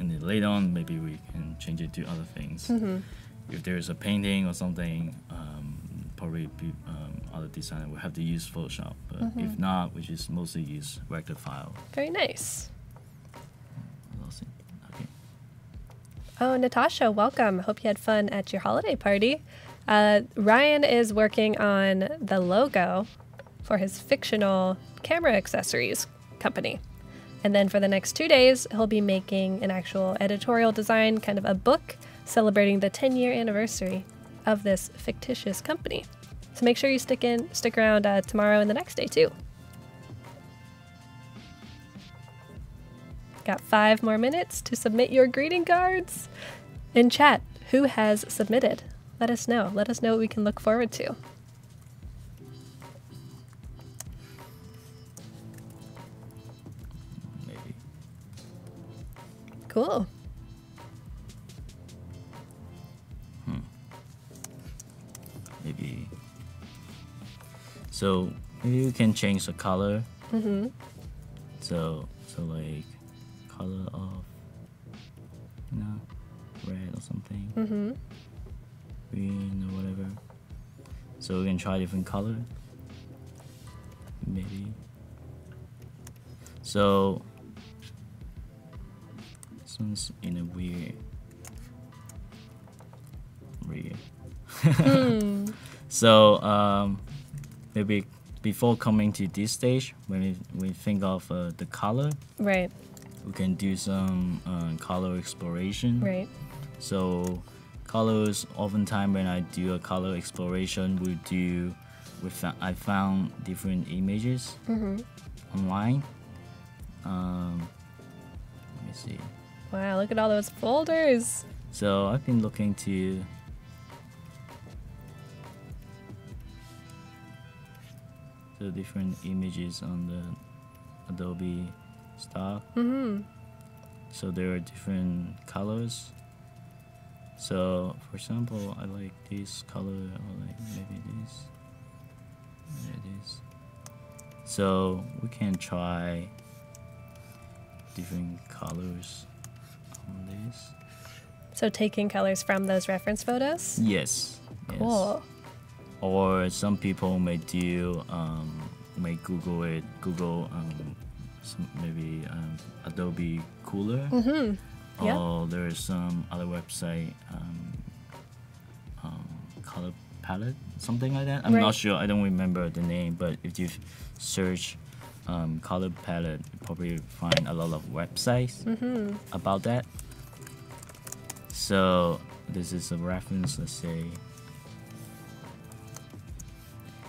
and then later on maybe we can change it to other things. Mm-hmm. If there's a painting or something, um, probably be, um, other designer will have to use Photoshop. But Mm-hmm. if not, we just mostly use vector file. Very nice. I lost it. Okay. Oh, Natasha, welcome. Hope you had fun at your holiday party. Uh, Ryan is working on the logo for his fictional camera accessories company. And then for the next two days, he'll be making an actual editorial design, kind of a book celebrating the 10 year anniversary of this fictitious company. So make sure you stick in, stick around uh, tomorrow and the next day too. Got five more minutes to submit your greeting cards. In chat, who has submitted? Let us know. Let us know what we can look forward to. Cool. Hmm. Maybe. So maybe we can change the color. Mm-hmm. So so like color of you know red or something, Mm-hmm. green or whatever. So we can try different color. Maybe. So in a weird weird. Hmm. So um, maybe before coming to this stage, when we, we think of uh, the color, Right, we can do some uh, color exploration. right. So colors, oftentimes when I do a color exploration, we do. We fo- I found different images Mm-hmm. online. Um, let me see. Wow, look at all those folders. So I've been looking to the different images on the Adobe stock. Mm-hmm. So there are different colors. So for example, I like this color or like maybe this. There it is. So we can try different colors on this. So taking colors from those reference photos. Yes. yes. Cool. Or some people may do um, may Google it, Google um, some, maybe um, Adobe Kuler. Mm-hmm. Yeah. Or there's some other website, um, um, color palette, something like that. I'm Right. not sure. I don't remember the name, but if you search um, color palette, you probably find a lot of websites Mm-hmm. about that. So this is a reference. Let's say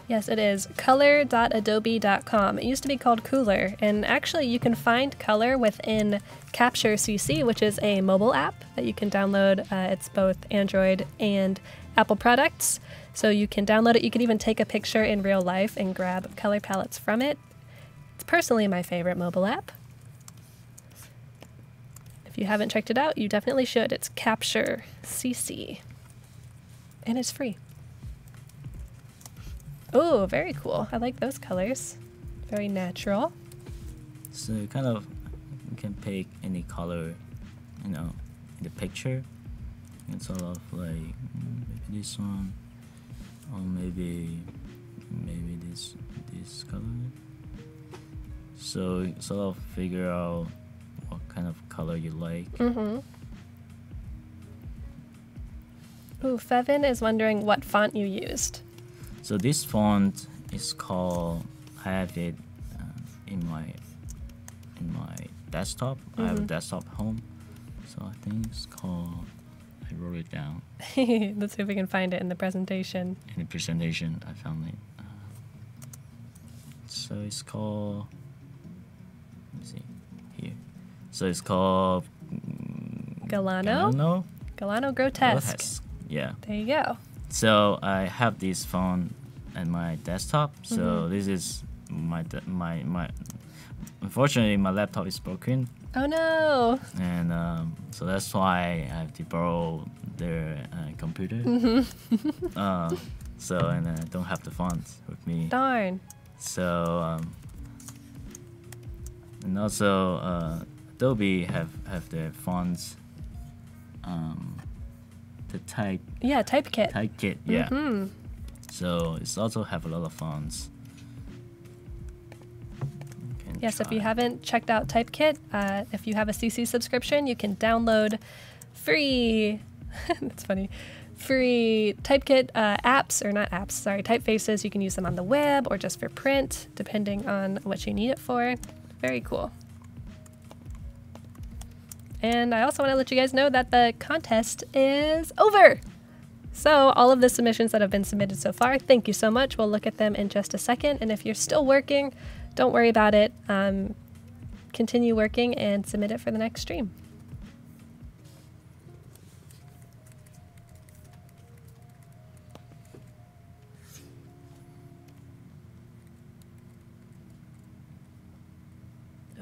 Yes, it is color.adobe.com. It used to be called Kuler, and actually, you can find color within Capture CC, which is a mobile app that you can download. Uh, it's both Android and Apple products. So you can download it. You can even take a picture in real life and grab color palettes from it. It's personally my favorite mobile app. If you haven't checked it out, you definitely should. It's Capture CC, and it's free. Oh, very cool. I like those colors. Very natural. So you kind of you can pick any color, you know, in the picture. It's sort of like maybe this one, or maybe maybe this this color. So sort of figure out what kind of color you like. Mm-hmm. Ooh, Fevin is wondering what font you used. So this font is called. I have it uh, in my in my desktop. I have a Mhm. desktop home, so I think it's called. I wrote it down Let's see if we can find it in the presentation. in the presentation. I found it. Uh, so it's called. So it's called. mm, Galano? Galano Galano Grotesque. Grotesque. Yeah. There you go. So I have this phone at my desktop. So Mhm. this is my my my. Unfortunately, my laptop is broken, Oh no. and um, so that's why I have to borrow their uh, computer. Mhm. uh, so and I don't have the fonts with me. Darn. So um, and also uh, Adobe have have their fonts. Um, the type Yeah, Typekit. type kit, yeah. hmm So it's also have a lot of fonts. Yes, if you haven't checked out Typekit, uh, if you have a CC subscription, you can download free. That's funny. Free Typekit uh, apps, or not apps, sorry, typefaces. You can use them on the web or just for print, depending on what you need it for. Very cool. And I also want to let you guys know that the contest is over. So, all of the submissions that have been submitted so far, thank you so much. We'll look at them in just a second. And if you're still working, don't worry about it. Um, continue working and submit it for the next stream.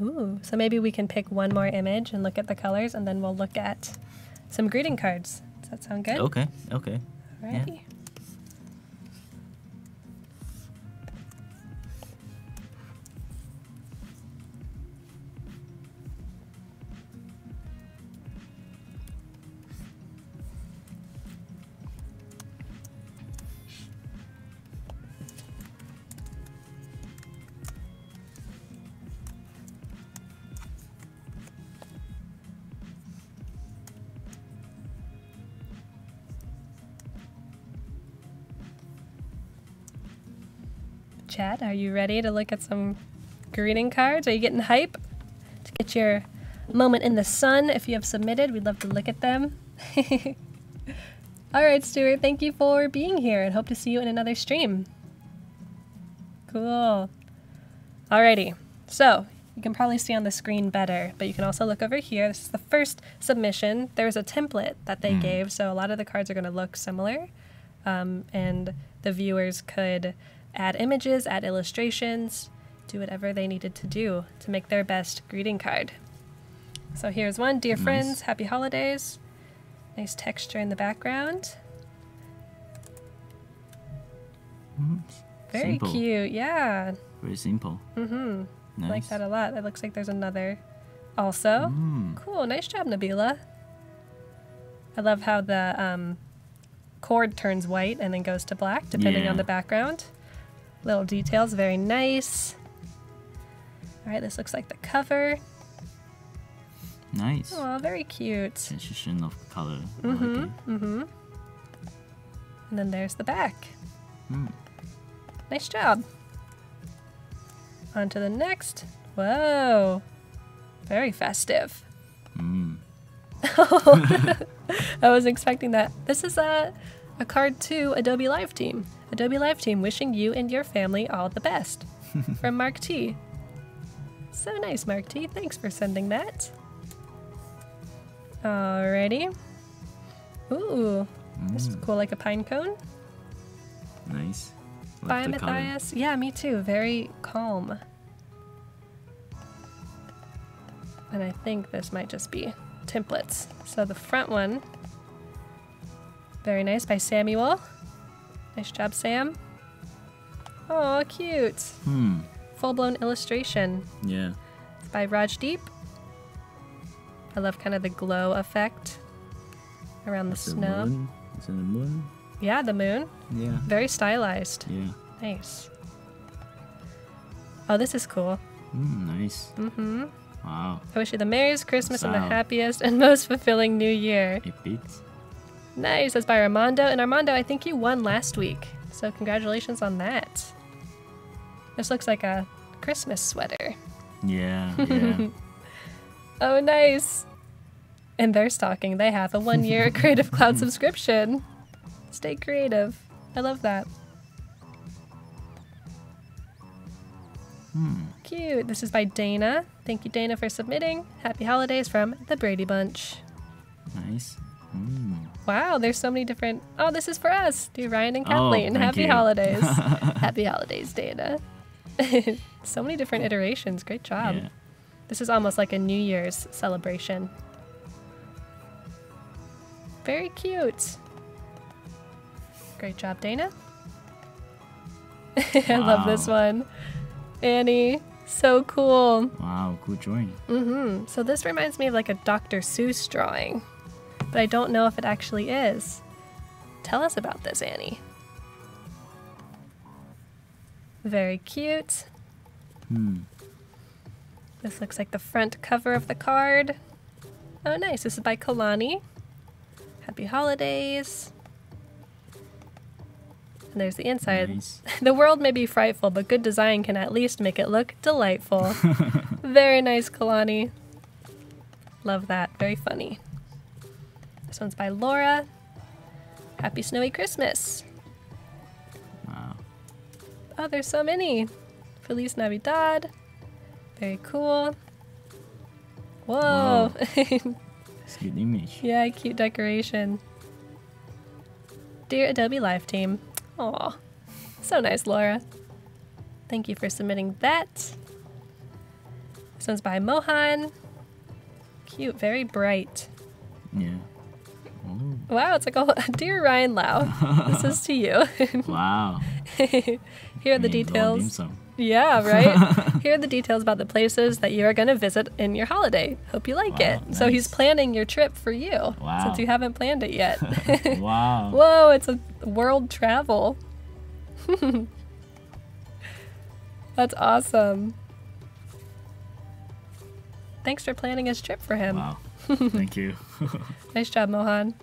Ooh, so maybe we can pick one more image and look at the colors, and then we'll look at some greeting cards. Does that sound good? Okay, okay. yeah. Chad, are you ready to look at some greeting cards? Are you getting hype to get your moment in the sun? If you have submitted, we'd love to look at them. All right, Stuart, thank you for being here and hope to see you in another stream. Cool. Alrighty, so you can probably see on the screen better, but you can also look over here. This is the first submission. There's a template that they Mm. gave, so a lot of the cards are going to look similar. Um, and the viewers could add images, add illustrations, do whatever they needed to do to make their best greeting card. So here's one Dear Nice. friends, happy holidays. Nice texture in the background. Mhm. Very Simple. cute, yeah. Very simple. Mm-hmm. Nice. Like that a lot. It looks like there's another also. Mm. Cool, nice job, Nabila. I love how the um, cord turns white and then goes to black depending on the background. Little details, very nice. All right, this looks like the cover. Nice. Oh, very cute. Transition of color. Mm-hmm. like. Mm-hmm. And then there's the back. Mm. Nice job. On to the next. Whoa. Very festive. Mm. I was expecting that. This is a, a card to Adobe Live Team. Adobe Live Team wishing you and your family all the best. From Mark T. So nice, Mark T. Thanks for sending that. Alrighty. Ooh, this is Mm. cool, like a pine cone. Nice. Like By. Matthias. Yeah, me too. Very calm. And I think this might just be templates. So the front one, very nice by Samuel. Nice job, Sam. Oh, cute. Hmm. Full blown illustration. Yeah. It's by Rajdeep. I love kind of the glow effect around the It's the snow. moon. Is it the moon? Yeah, the moon. Yeah. Very stylized. Yeah. Nice. Oh, this is cool. Mm, nice. Mm-hmm. Wow. I wish you the merriest Christmas and the happiest and most fulfilling New Year. It beats. Nice. That's by Armando. And Armando, I think you won last week. So congratulations on that. This looks like a Christmas sweater. Yeah. Yeah. Oh, nice. And they're stalking. They have a one year Creative Cloud subscription. Stay creative. I love that. hmm. Cute. This is by Dana. Thank you, Dana, for submitting. Happy holidays from the Brady Bunch. Nice. Mm. Wow, there's so many different. Oh, this is for us, dear Ryan and Oh, Kathleen. thank Happy you. holidays. Happy holidays, Dana. so many different iterations. Great job. yeah. This is almost like a New Year's celebration. Very cute. Great job, Dana. I love this one. Annie, so cool. Wow. Cool drawing. hmm So this reminds me of like a Dr. Seuss drawing, but I don't know if it actually is. Tell us about this, Annie. Very cute. Hmm. This looks like the front cover of the card. Oh, nice. This is by Kalani. Happy holidays. And there's the inside. Nice. The world may be frightful, but good design can at least make it look delightful. Very nice, Kalani. Love that. Very funny. This one's by Laura. Happy Snowy Christmas. Wow. Oh, there's so many. Feliz Navidad. Very cool. Whoa. It's good image. yeah, cute decoration. Dear Adobe Live team. Aw. So nice, Laura. Thank you for submitting that. This one's by Mohan. Cute, very bright. Yeah. Wow, it's like a Dear Ryan Lau, this is to you. Wow. Here are the Means all dim details. Yeah, right? Here are the details about the places that you are going to visit in your holiday. Hope you like Wow, it. So he's planning your trip for you Wow. since you haven't planned it yet. Wow. Whoa, it's a world travel. That's awesome. Thanks for planning his trip for him. Wow. Thank you. Nice job, Mohan.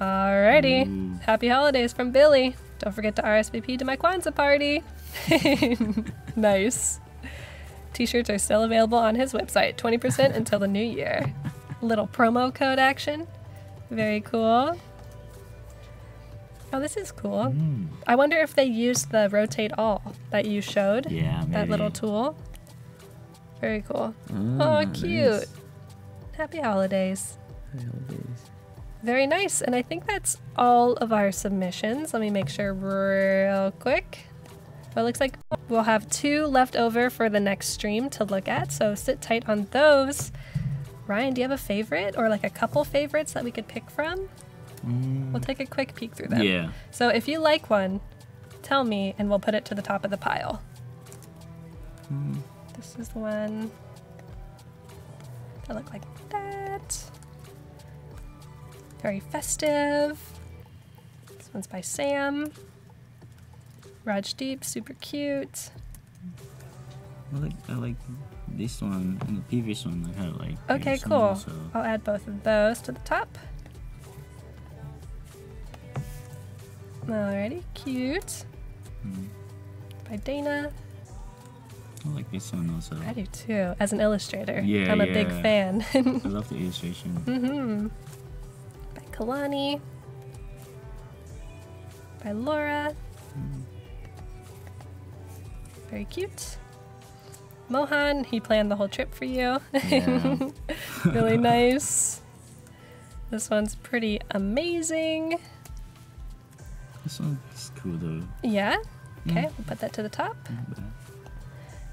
Alrighty. Ooh. Happy holidays from Billy. Don't forget to RSVP to my Kwanzaa party. nice. T-shirts are still available on his website, 20% until the new year. Little promo code action. Very cool. Oh, this is cool. Mm. I wonder if they used the rotate all that you showed. Yeah, maybe. That little tool. Very cool. Ah, oh, cute. nice. Happy holidays. Happy Holidays. Very nice. And I think that's all of our submissions. Let me make sure real quick. Well, it looks like we'll have two left over for the next stream to look at, so sit tight on those. Ryan, do you have a favorite or like a couple favorites that we could pick from? Mm. We'll take a quick peek through them. Yeah. So if you like one, tell me and we'll put it to the top of the pile. Mm. This is the one that look like that. Very festive. This one's by Sam. Rajdeep, super cute. I like I like this one and the previous one. I had like. Okay, previous one cool. also. I'll add both of those to the top. Alrighty, cute. Mm. By Dana. I like this one also. I do too. As an illustrator, Yeah, I'm a big fan. I love the illustration. Mm-hmm. By Kalani. By Laura. Very cute. Mohan, he planned the whole trip for you. Yeah. really nice. This one's pretty amazing. this one's cool though. Yeah? Okay, Mm. we'll put that to the top. Bad.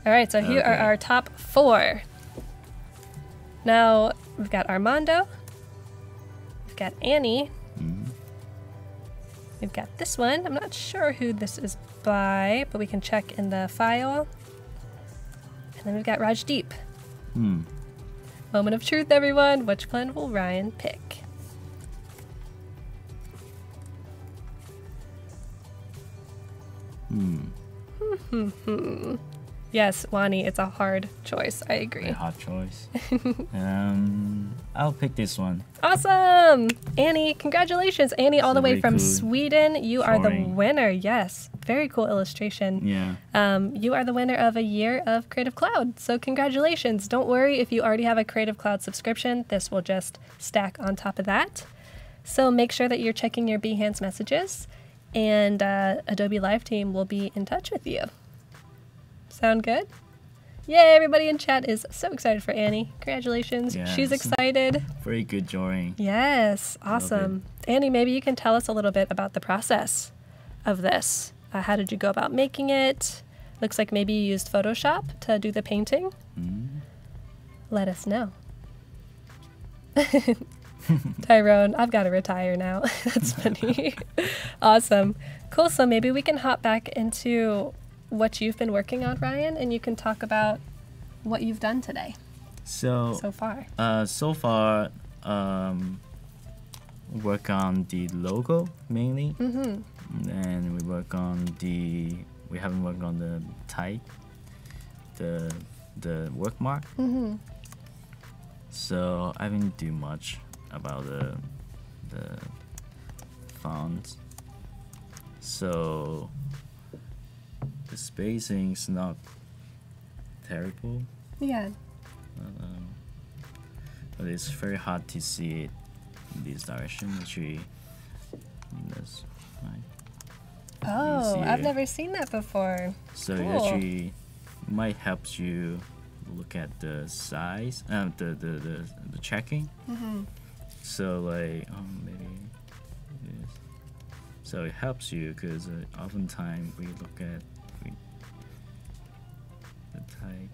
All right, so here are our top four. Now we've got Armando, we've got Annie, Mm. we've got this one. I'm not sure who this is by, but we can check in the file. And then we've got Rajdeep. Hmm. Moment of truth, everyone. Which one will Ryan pick? Hmm. Yes, Wani, it's a hard choice. I agree. Very hard choice. um, I'll pick this one. Awesome! Annie, congratulations. Annie, all So the way from cool Sweden. You are the winner. Yes. Very cool illustration. Yeah. Um, you are the winner of a year of Creative Cloud. So, congratulations. Don't worry if you already have a Creative Cloud subscription, this will just stack on top of that. So, make sure that you're checking your Behance messages, and uh, Adobe Live Team will be in touch with you. Sound good? Yay, everybody in chat is so excited for Annie. Congratulations. She's excited. Very good drawing. Yes, awesome. Annie, maybe you can tell us a little bit about the process of this. Uh, how did you go about making it? Looks like maybe you used Photoshop to do the painting. Mm. Let us know. Tyrone, I've got to retire now. That's funny. awesome. Cool. So maybe we can hop back into what you've been working on, Ryan, and you can talk about what you've done today So, so far. uh, so far, um, work on the logo mainly, Mm-hmm. and we work on the. We haven't worked on the type, the the word mark. Mm-hmm. So I didn't do much about the the fonts. So the spacing's not terrible, Yeah. um, but it's very hard to see it in this direction. Actually, that's right. Oh, I've never seen that before. So it Cool. actually might help you look at the size, um, the, the, the, the checking. Mm-hmm. So like um, maybe this. So it helps you because uh, oftentimes we look at type.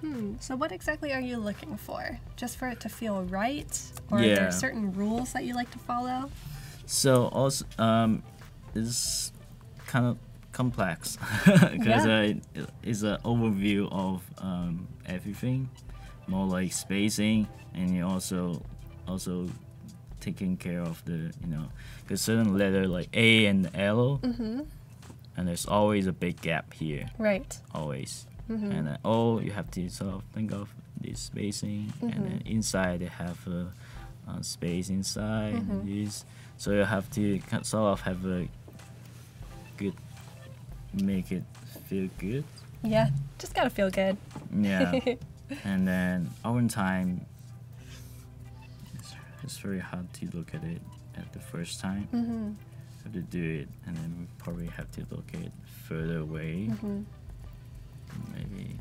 Hmm. So, what exactly are you looking for? Just for it to feel right, or are there certain rules that you like to follow? So also um, it's kind of complex because Yeah. uh, it's an overview of um, everything, more like spacing, and you also also taking care of the you know because certain letter like A and L, Mm-hmm. And there's always a big gap here, Right. always. Mm-hmm. And then oh, you have to sort of think of this spacing, and then Mm-hmm. inside they have a, uh space inside Mhm. this. So you have to sort of have a good, make it feel good. Yeah. Just gotta feel good. Yeah. and then over time, it's, it's very hard to look at it at the first time. Have to do it, and then we probably have to look it further away. Mm-hmm. maybe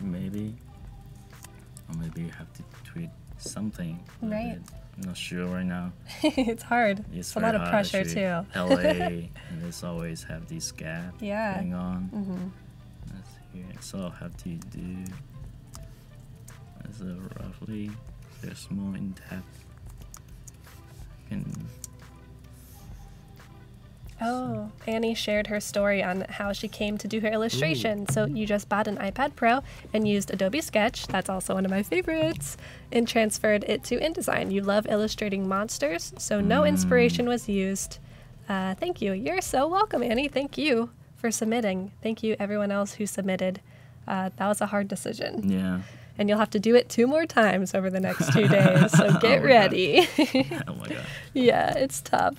maybe or maybe you have to tweet something Right. i'm not sure right now it's hard. it's, It's a lot of pressure actually. too. la and it's always have this gap Yeah. going on Mm-hmm. That's here so i'll have to do as a roughly there's more in depth can Oh, Annie shared her story on how she came to do her illustration. So you just bought an iPad Pro and used Adobe Sketch, that's also one of my favorites, and transferred it to InDesign. You love illustrating monsters, so no Mm. inspiration was used. Uh, thank you. You're so welcome, Annie. Thank you for submitting. Thank you, everyone else who submitted. Uh, that was a hard decision. yeah And you'll have to do it two more times over the next two days, so Oh get God. ready. oh my god yeah, it's tough.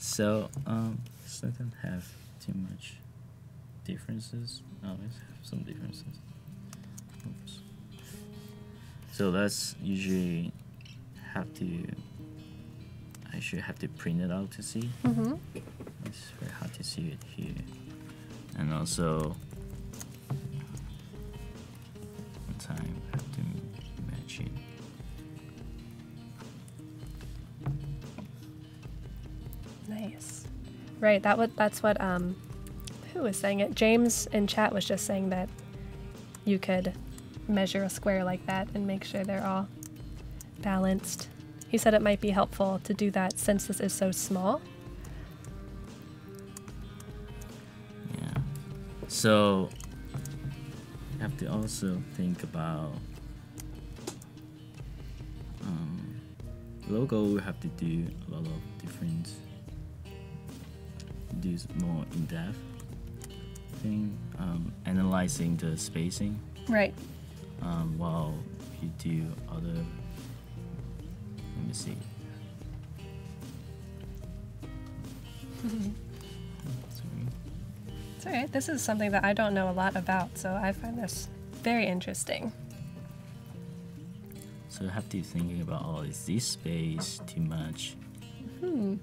So, um, this doesn't have too much differences. Oh, it have some differences. Oops. So that's usually have to. I should have to print it out to see. hmm It's very hard to see it here, and also. Time Nice. Right. That would. That's what. Um, who was saying it? James in chat was just saying that you could measure a square like that and make sure they're all balanced. He said it might be helpful to do that since this is so small. Yeah. So you have to also think about um, logo. We have to do a lot of different, do more in depth thing, um, analyzing the spacing Right. um, while you do other. Let me see. Sorry. It's all right. This is something that I don't know a lot about, so I find this very interesting. So you have to be thinking about oh is this space too much? Hmm.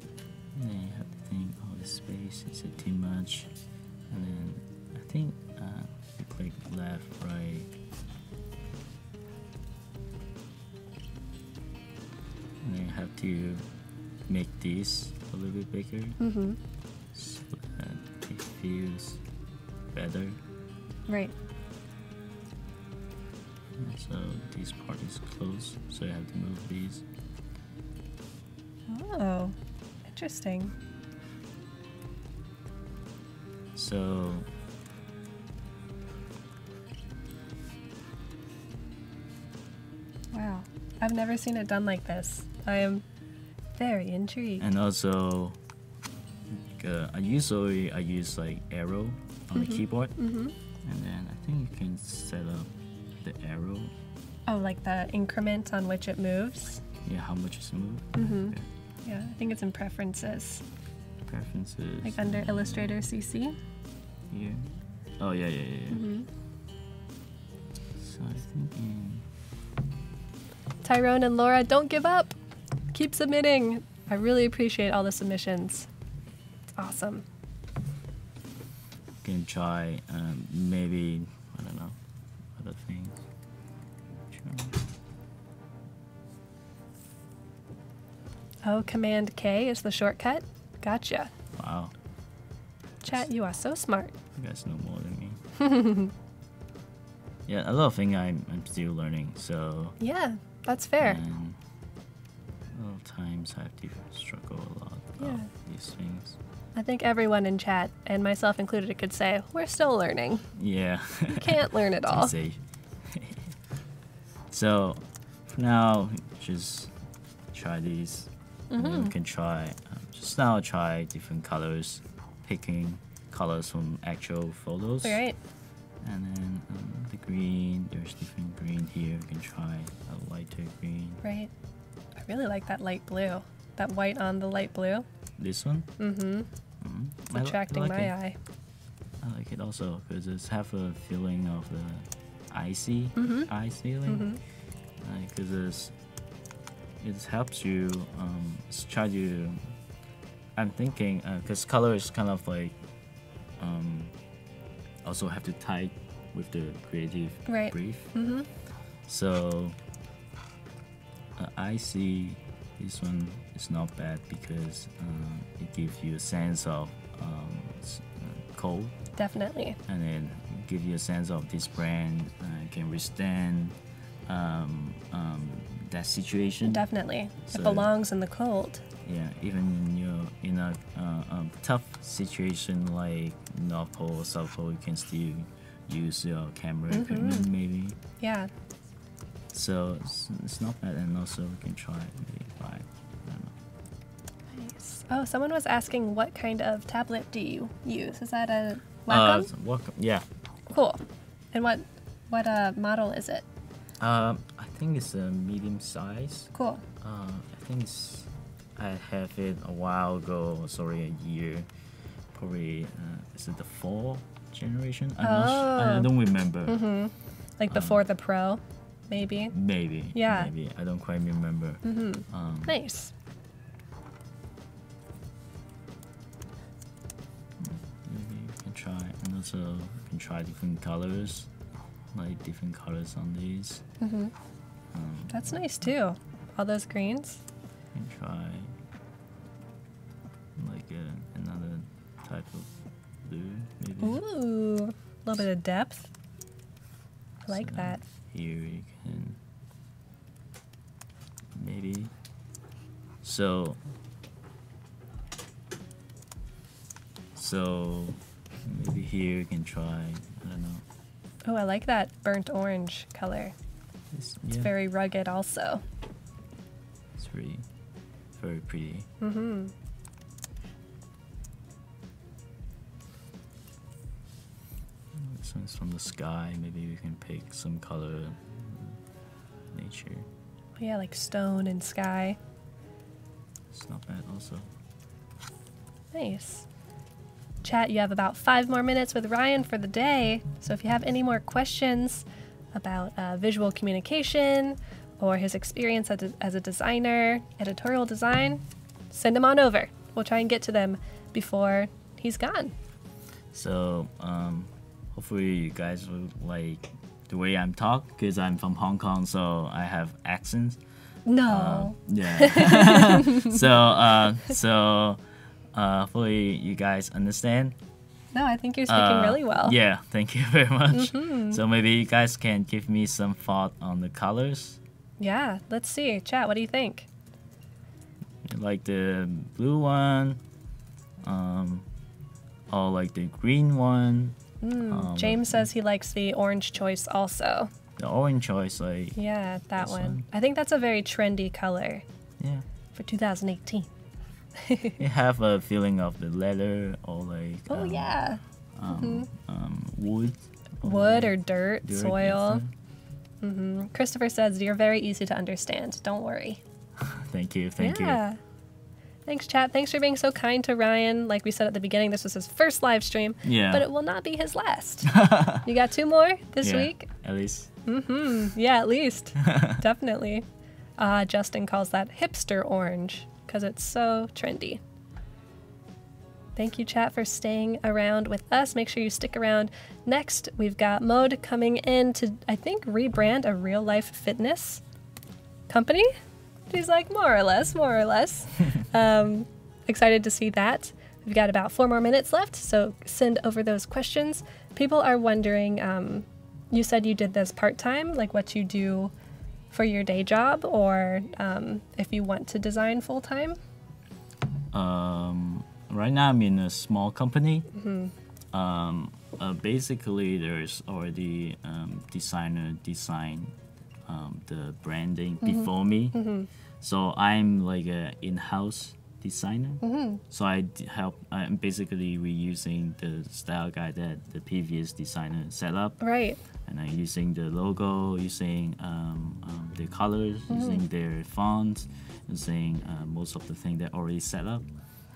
And then you have to think this space is it too much? And then I think uh, you click left, right. And then you have to make this a little bit bigger Mm-hmm. so that it feels better. Right. And so this part is closed, so you have to move these. Oh, interesting. So Wow. I've never seen it done like this. I am very intrigued. and also uh, I usually I use like arrow on the keyboard, Mm-hmm. and then I think you can set up the arrow. Oh, like the increment on which it moves? Yeah, how much it's moved. Mm -hmm. Okay. Yeah, I think it's in preferences. Preferences. Like under Illustrator CC. here. Oh yeah, yeah, yeah. yeah. Mm-hmm. So I think in Tyrone and Laura, don't give up. Keep submitting. I really appreciate all the submissions. It's awesome. can try um, maybe I don't know other things. Try. Oh, Command K is the shortcut. Gotcha. Wow, Chat, you are so smart. you guys know more than me. yeah, a lot of things I'm I'm still learning. So Yeah, that's fair. and a lot of times I have to struggle a lot about Yeah. these things. I think everyone in chat, and myself included, could say, we're still learning. Yeah. Can't learn it all. So for now, just try these. Mm-hmm. And then we can try just now try different colors, picking colors from actual photos. Right. And then um, the green, there's different green here. You can try a lighter green. Right. I really like that light blue. That white on the light blue. This one. Mm-hmm. Mm, It's attracting my it. eye. I like it also because it's have a feeling of the icy, Mhm. ice feeling. Because it's it helps you um try to i'm thinking because color is kind of like um also have to tie with the creative Right. brief Mm-hmm. so uh, i see this one is not bad because um, it gives you a sense of um, uh, cold Definitely. and then give you a sense of this brand uh, can withstand um, um, that situation. Definitely. So- it belongs in the cold. Yeah, even in your in a uh, um, tough situation like North Pole or South Pole, you can still use your camera Mm-hmm. equipment maybe. Yeah. So it's, it's not bad, and also we can try maybe buy. I don't know. Nice. Oh, someone was asking what kind of tablet do you use? Is that a Uh, Wacom? welcome. Yeah. cool. And what what uh, model is it? Um, I think it's a medium size. Cool. Uh, I think it's, I have it a while ago, sorry, a year. Probably, uh, is it the fall generation? I'm not su- I Oh. don't remember. Mm-hmm. Like before the Pro, maybe. Maybe. Yeah. Maybe. I don't quite remember. Mm-hmm. Um, Nice. maybe you can try, and also you can try different colors, like different colors on these. Mm-hmm. Um, That's nice too. All those greens. Can try like uh, another type of blue, maybe. Ooh, a little bit of depth. I like So that. Here you can maybe so so maybe here you can try I don't know Oh, I like that burnt orange color. It's, It's very rugged, also. it's really very pretty. Mm-hmm. This one's from the sky. Maybe we can pick some color. Nature. Yeah, like stone and sky. It's not bad. Also. Nice. Chat, you have about five more minutes with Ryan for the day. So if you have any more questions about uh, visual communication or his experience as a, as a designer, editorial design, send them on over. We'll try and get to them before he's gone. So um, hopefully you guys will like the way I'm talk because I'm from Hong Kong, so I have accents. No. Yeah. so uh, so uh, hopefully you guys understand. no, I think you're speaking Uh, really well. Yeah, thank you very much. Mm-hmm. So maybe you guys can give me some thought on the colors, Yeah, let's see. Chat, what do you think? I like the blue one, um, or like the green one, Mm, Um, James says he likes the orange choice also. the orange choice. Like Yeah, that one. one. I think that's a very trendy color yeah, for 2018. you have a feeling of the leather or like Oh, um, yeah. um, um, wood. Wood or dirt, dirt, soil. Yes, hmm Christopher says you're very easy to understand. Don't worry. Thank you, thank you. yeah. Thanks, chat. Thanks for being so kind to Ryan. Like we said at the beginning, this was his first live stream, Yeah. but it will not be his last. you got two more this Yeah, week? At least. Mm-hmm. Yeah, at least. Definitely. Uh, Justin calls that hipster orange because it's so trendy. Thank you, chat, for staying around with us. Make sure you stick around. Next, we've got Mode coming in to, I think, rebrand a real life fitness company. She's like, more or less, more or less. um, excited to see that. We've got about four more minutes left, so send over those questions. People are wondering um, you said you did this part time, like what you do for your day job, or um, if you want to design full time. Um, right now I'm in a small company. Mm-hmm. Um, uh, basically, there's already um, designer design um, the branding Mm-hmm. before me. So I'm like a in-house designer. Mm-hmm. So I d- help. I'm basically reusing the style guide that the previous designer set up. Right. and I'm using the logo, using um, um, the colors, Mm-hmm. using their fonts, using uh, most of the things that already set up,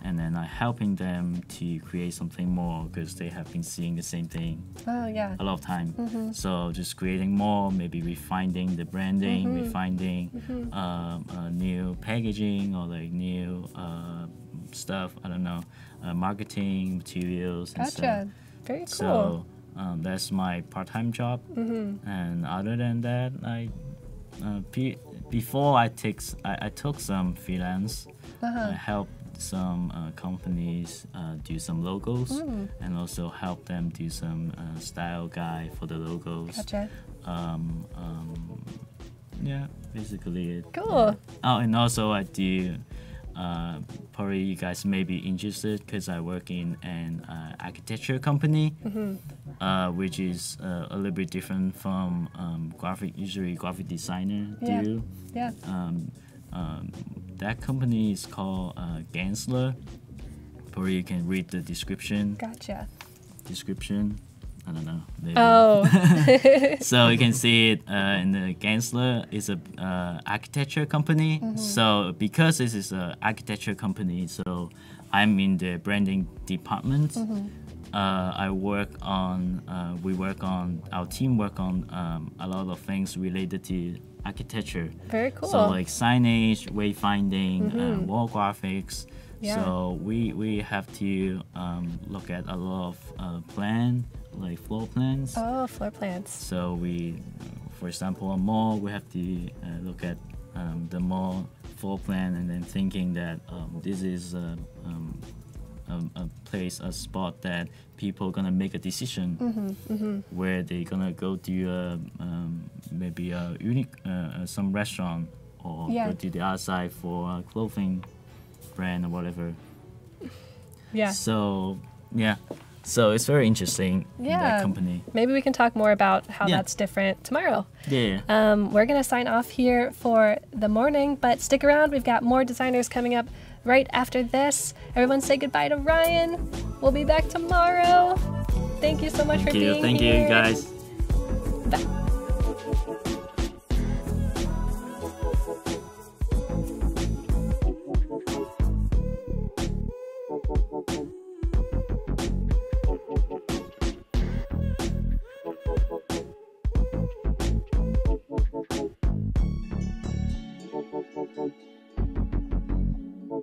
and then I'm helping them to create something more because they have been seeing the same thing Oh yeah. a lot of time. Mm-hmm. So just creating more, maybe refining the branding, Mm-hmm. refining um, uh, new packaging or like new uh, stuff. I don't know, uh, marketing materials and stuff. Very cool. So um, that's my part-time job. Mm-hmm. And other than that, I uh, before I take s- I, I took some freelance. Uh-huh. I helped some uh, companies uh, do some logos Mm. and also help them do some uh, style guide for the logos. Gotcha. Um, um, yeah, basically it. Cool. Oh, and also I do. Uh, probably you guys may be interested because I work in an uh, architecture company, Mm-hmm. uh, which is uh, a little bit different from um, graphic. Usually, graphic designer Yeah. do. Yeah. Um, that company is called uh, Gensler. Probably you can read the description. Gotcha. Description. I don't know. Maybe. Oh. so you can see it uh, in the Gensler is a uh, architecture company. Mm-hmm. So because this is an architecture company, so I'm in the branding department. Mm-hmm. Uh, I work on uh, we work on our team work on um, a lot of things related to architecture. Very cool. So like signage, wayfinding, uh, wall graphics. Yeah. So we we have to um, look at a lot of uh, plan, like floor plans. oh, floor plans. So we, for example, a mall, we have to uh, look at um, the mall floor plan and then thinking that um, this is a, um, a, a place, a spot that people are gonna make a decision Mm-hmm, where they're gonna go to a, um, maybe a unique uh, uh, some restaurant or Yeah. go to the outside for a clothing brand or whatever. Yeah. So yeah, So it's very interesting Yeah. that company. Maybe we can talk more about how Yeah. that's different tomorrow. Yeah. Um, we're going to sign off here for the morning, but stick around. We've got more designers coming up right after this. Everyone say goodbye to Ryan. We'll be back tomorrow. Thank you so much for Thank you. being Thank here. you, guys.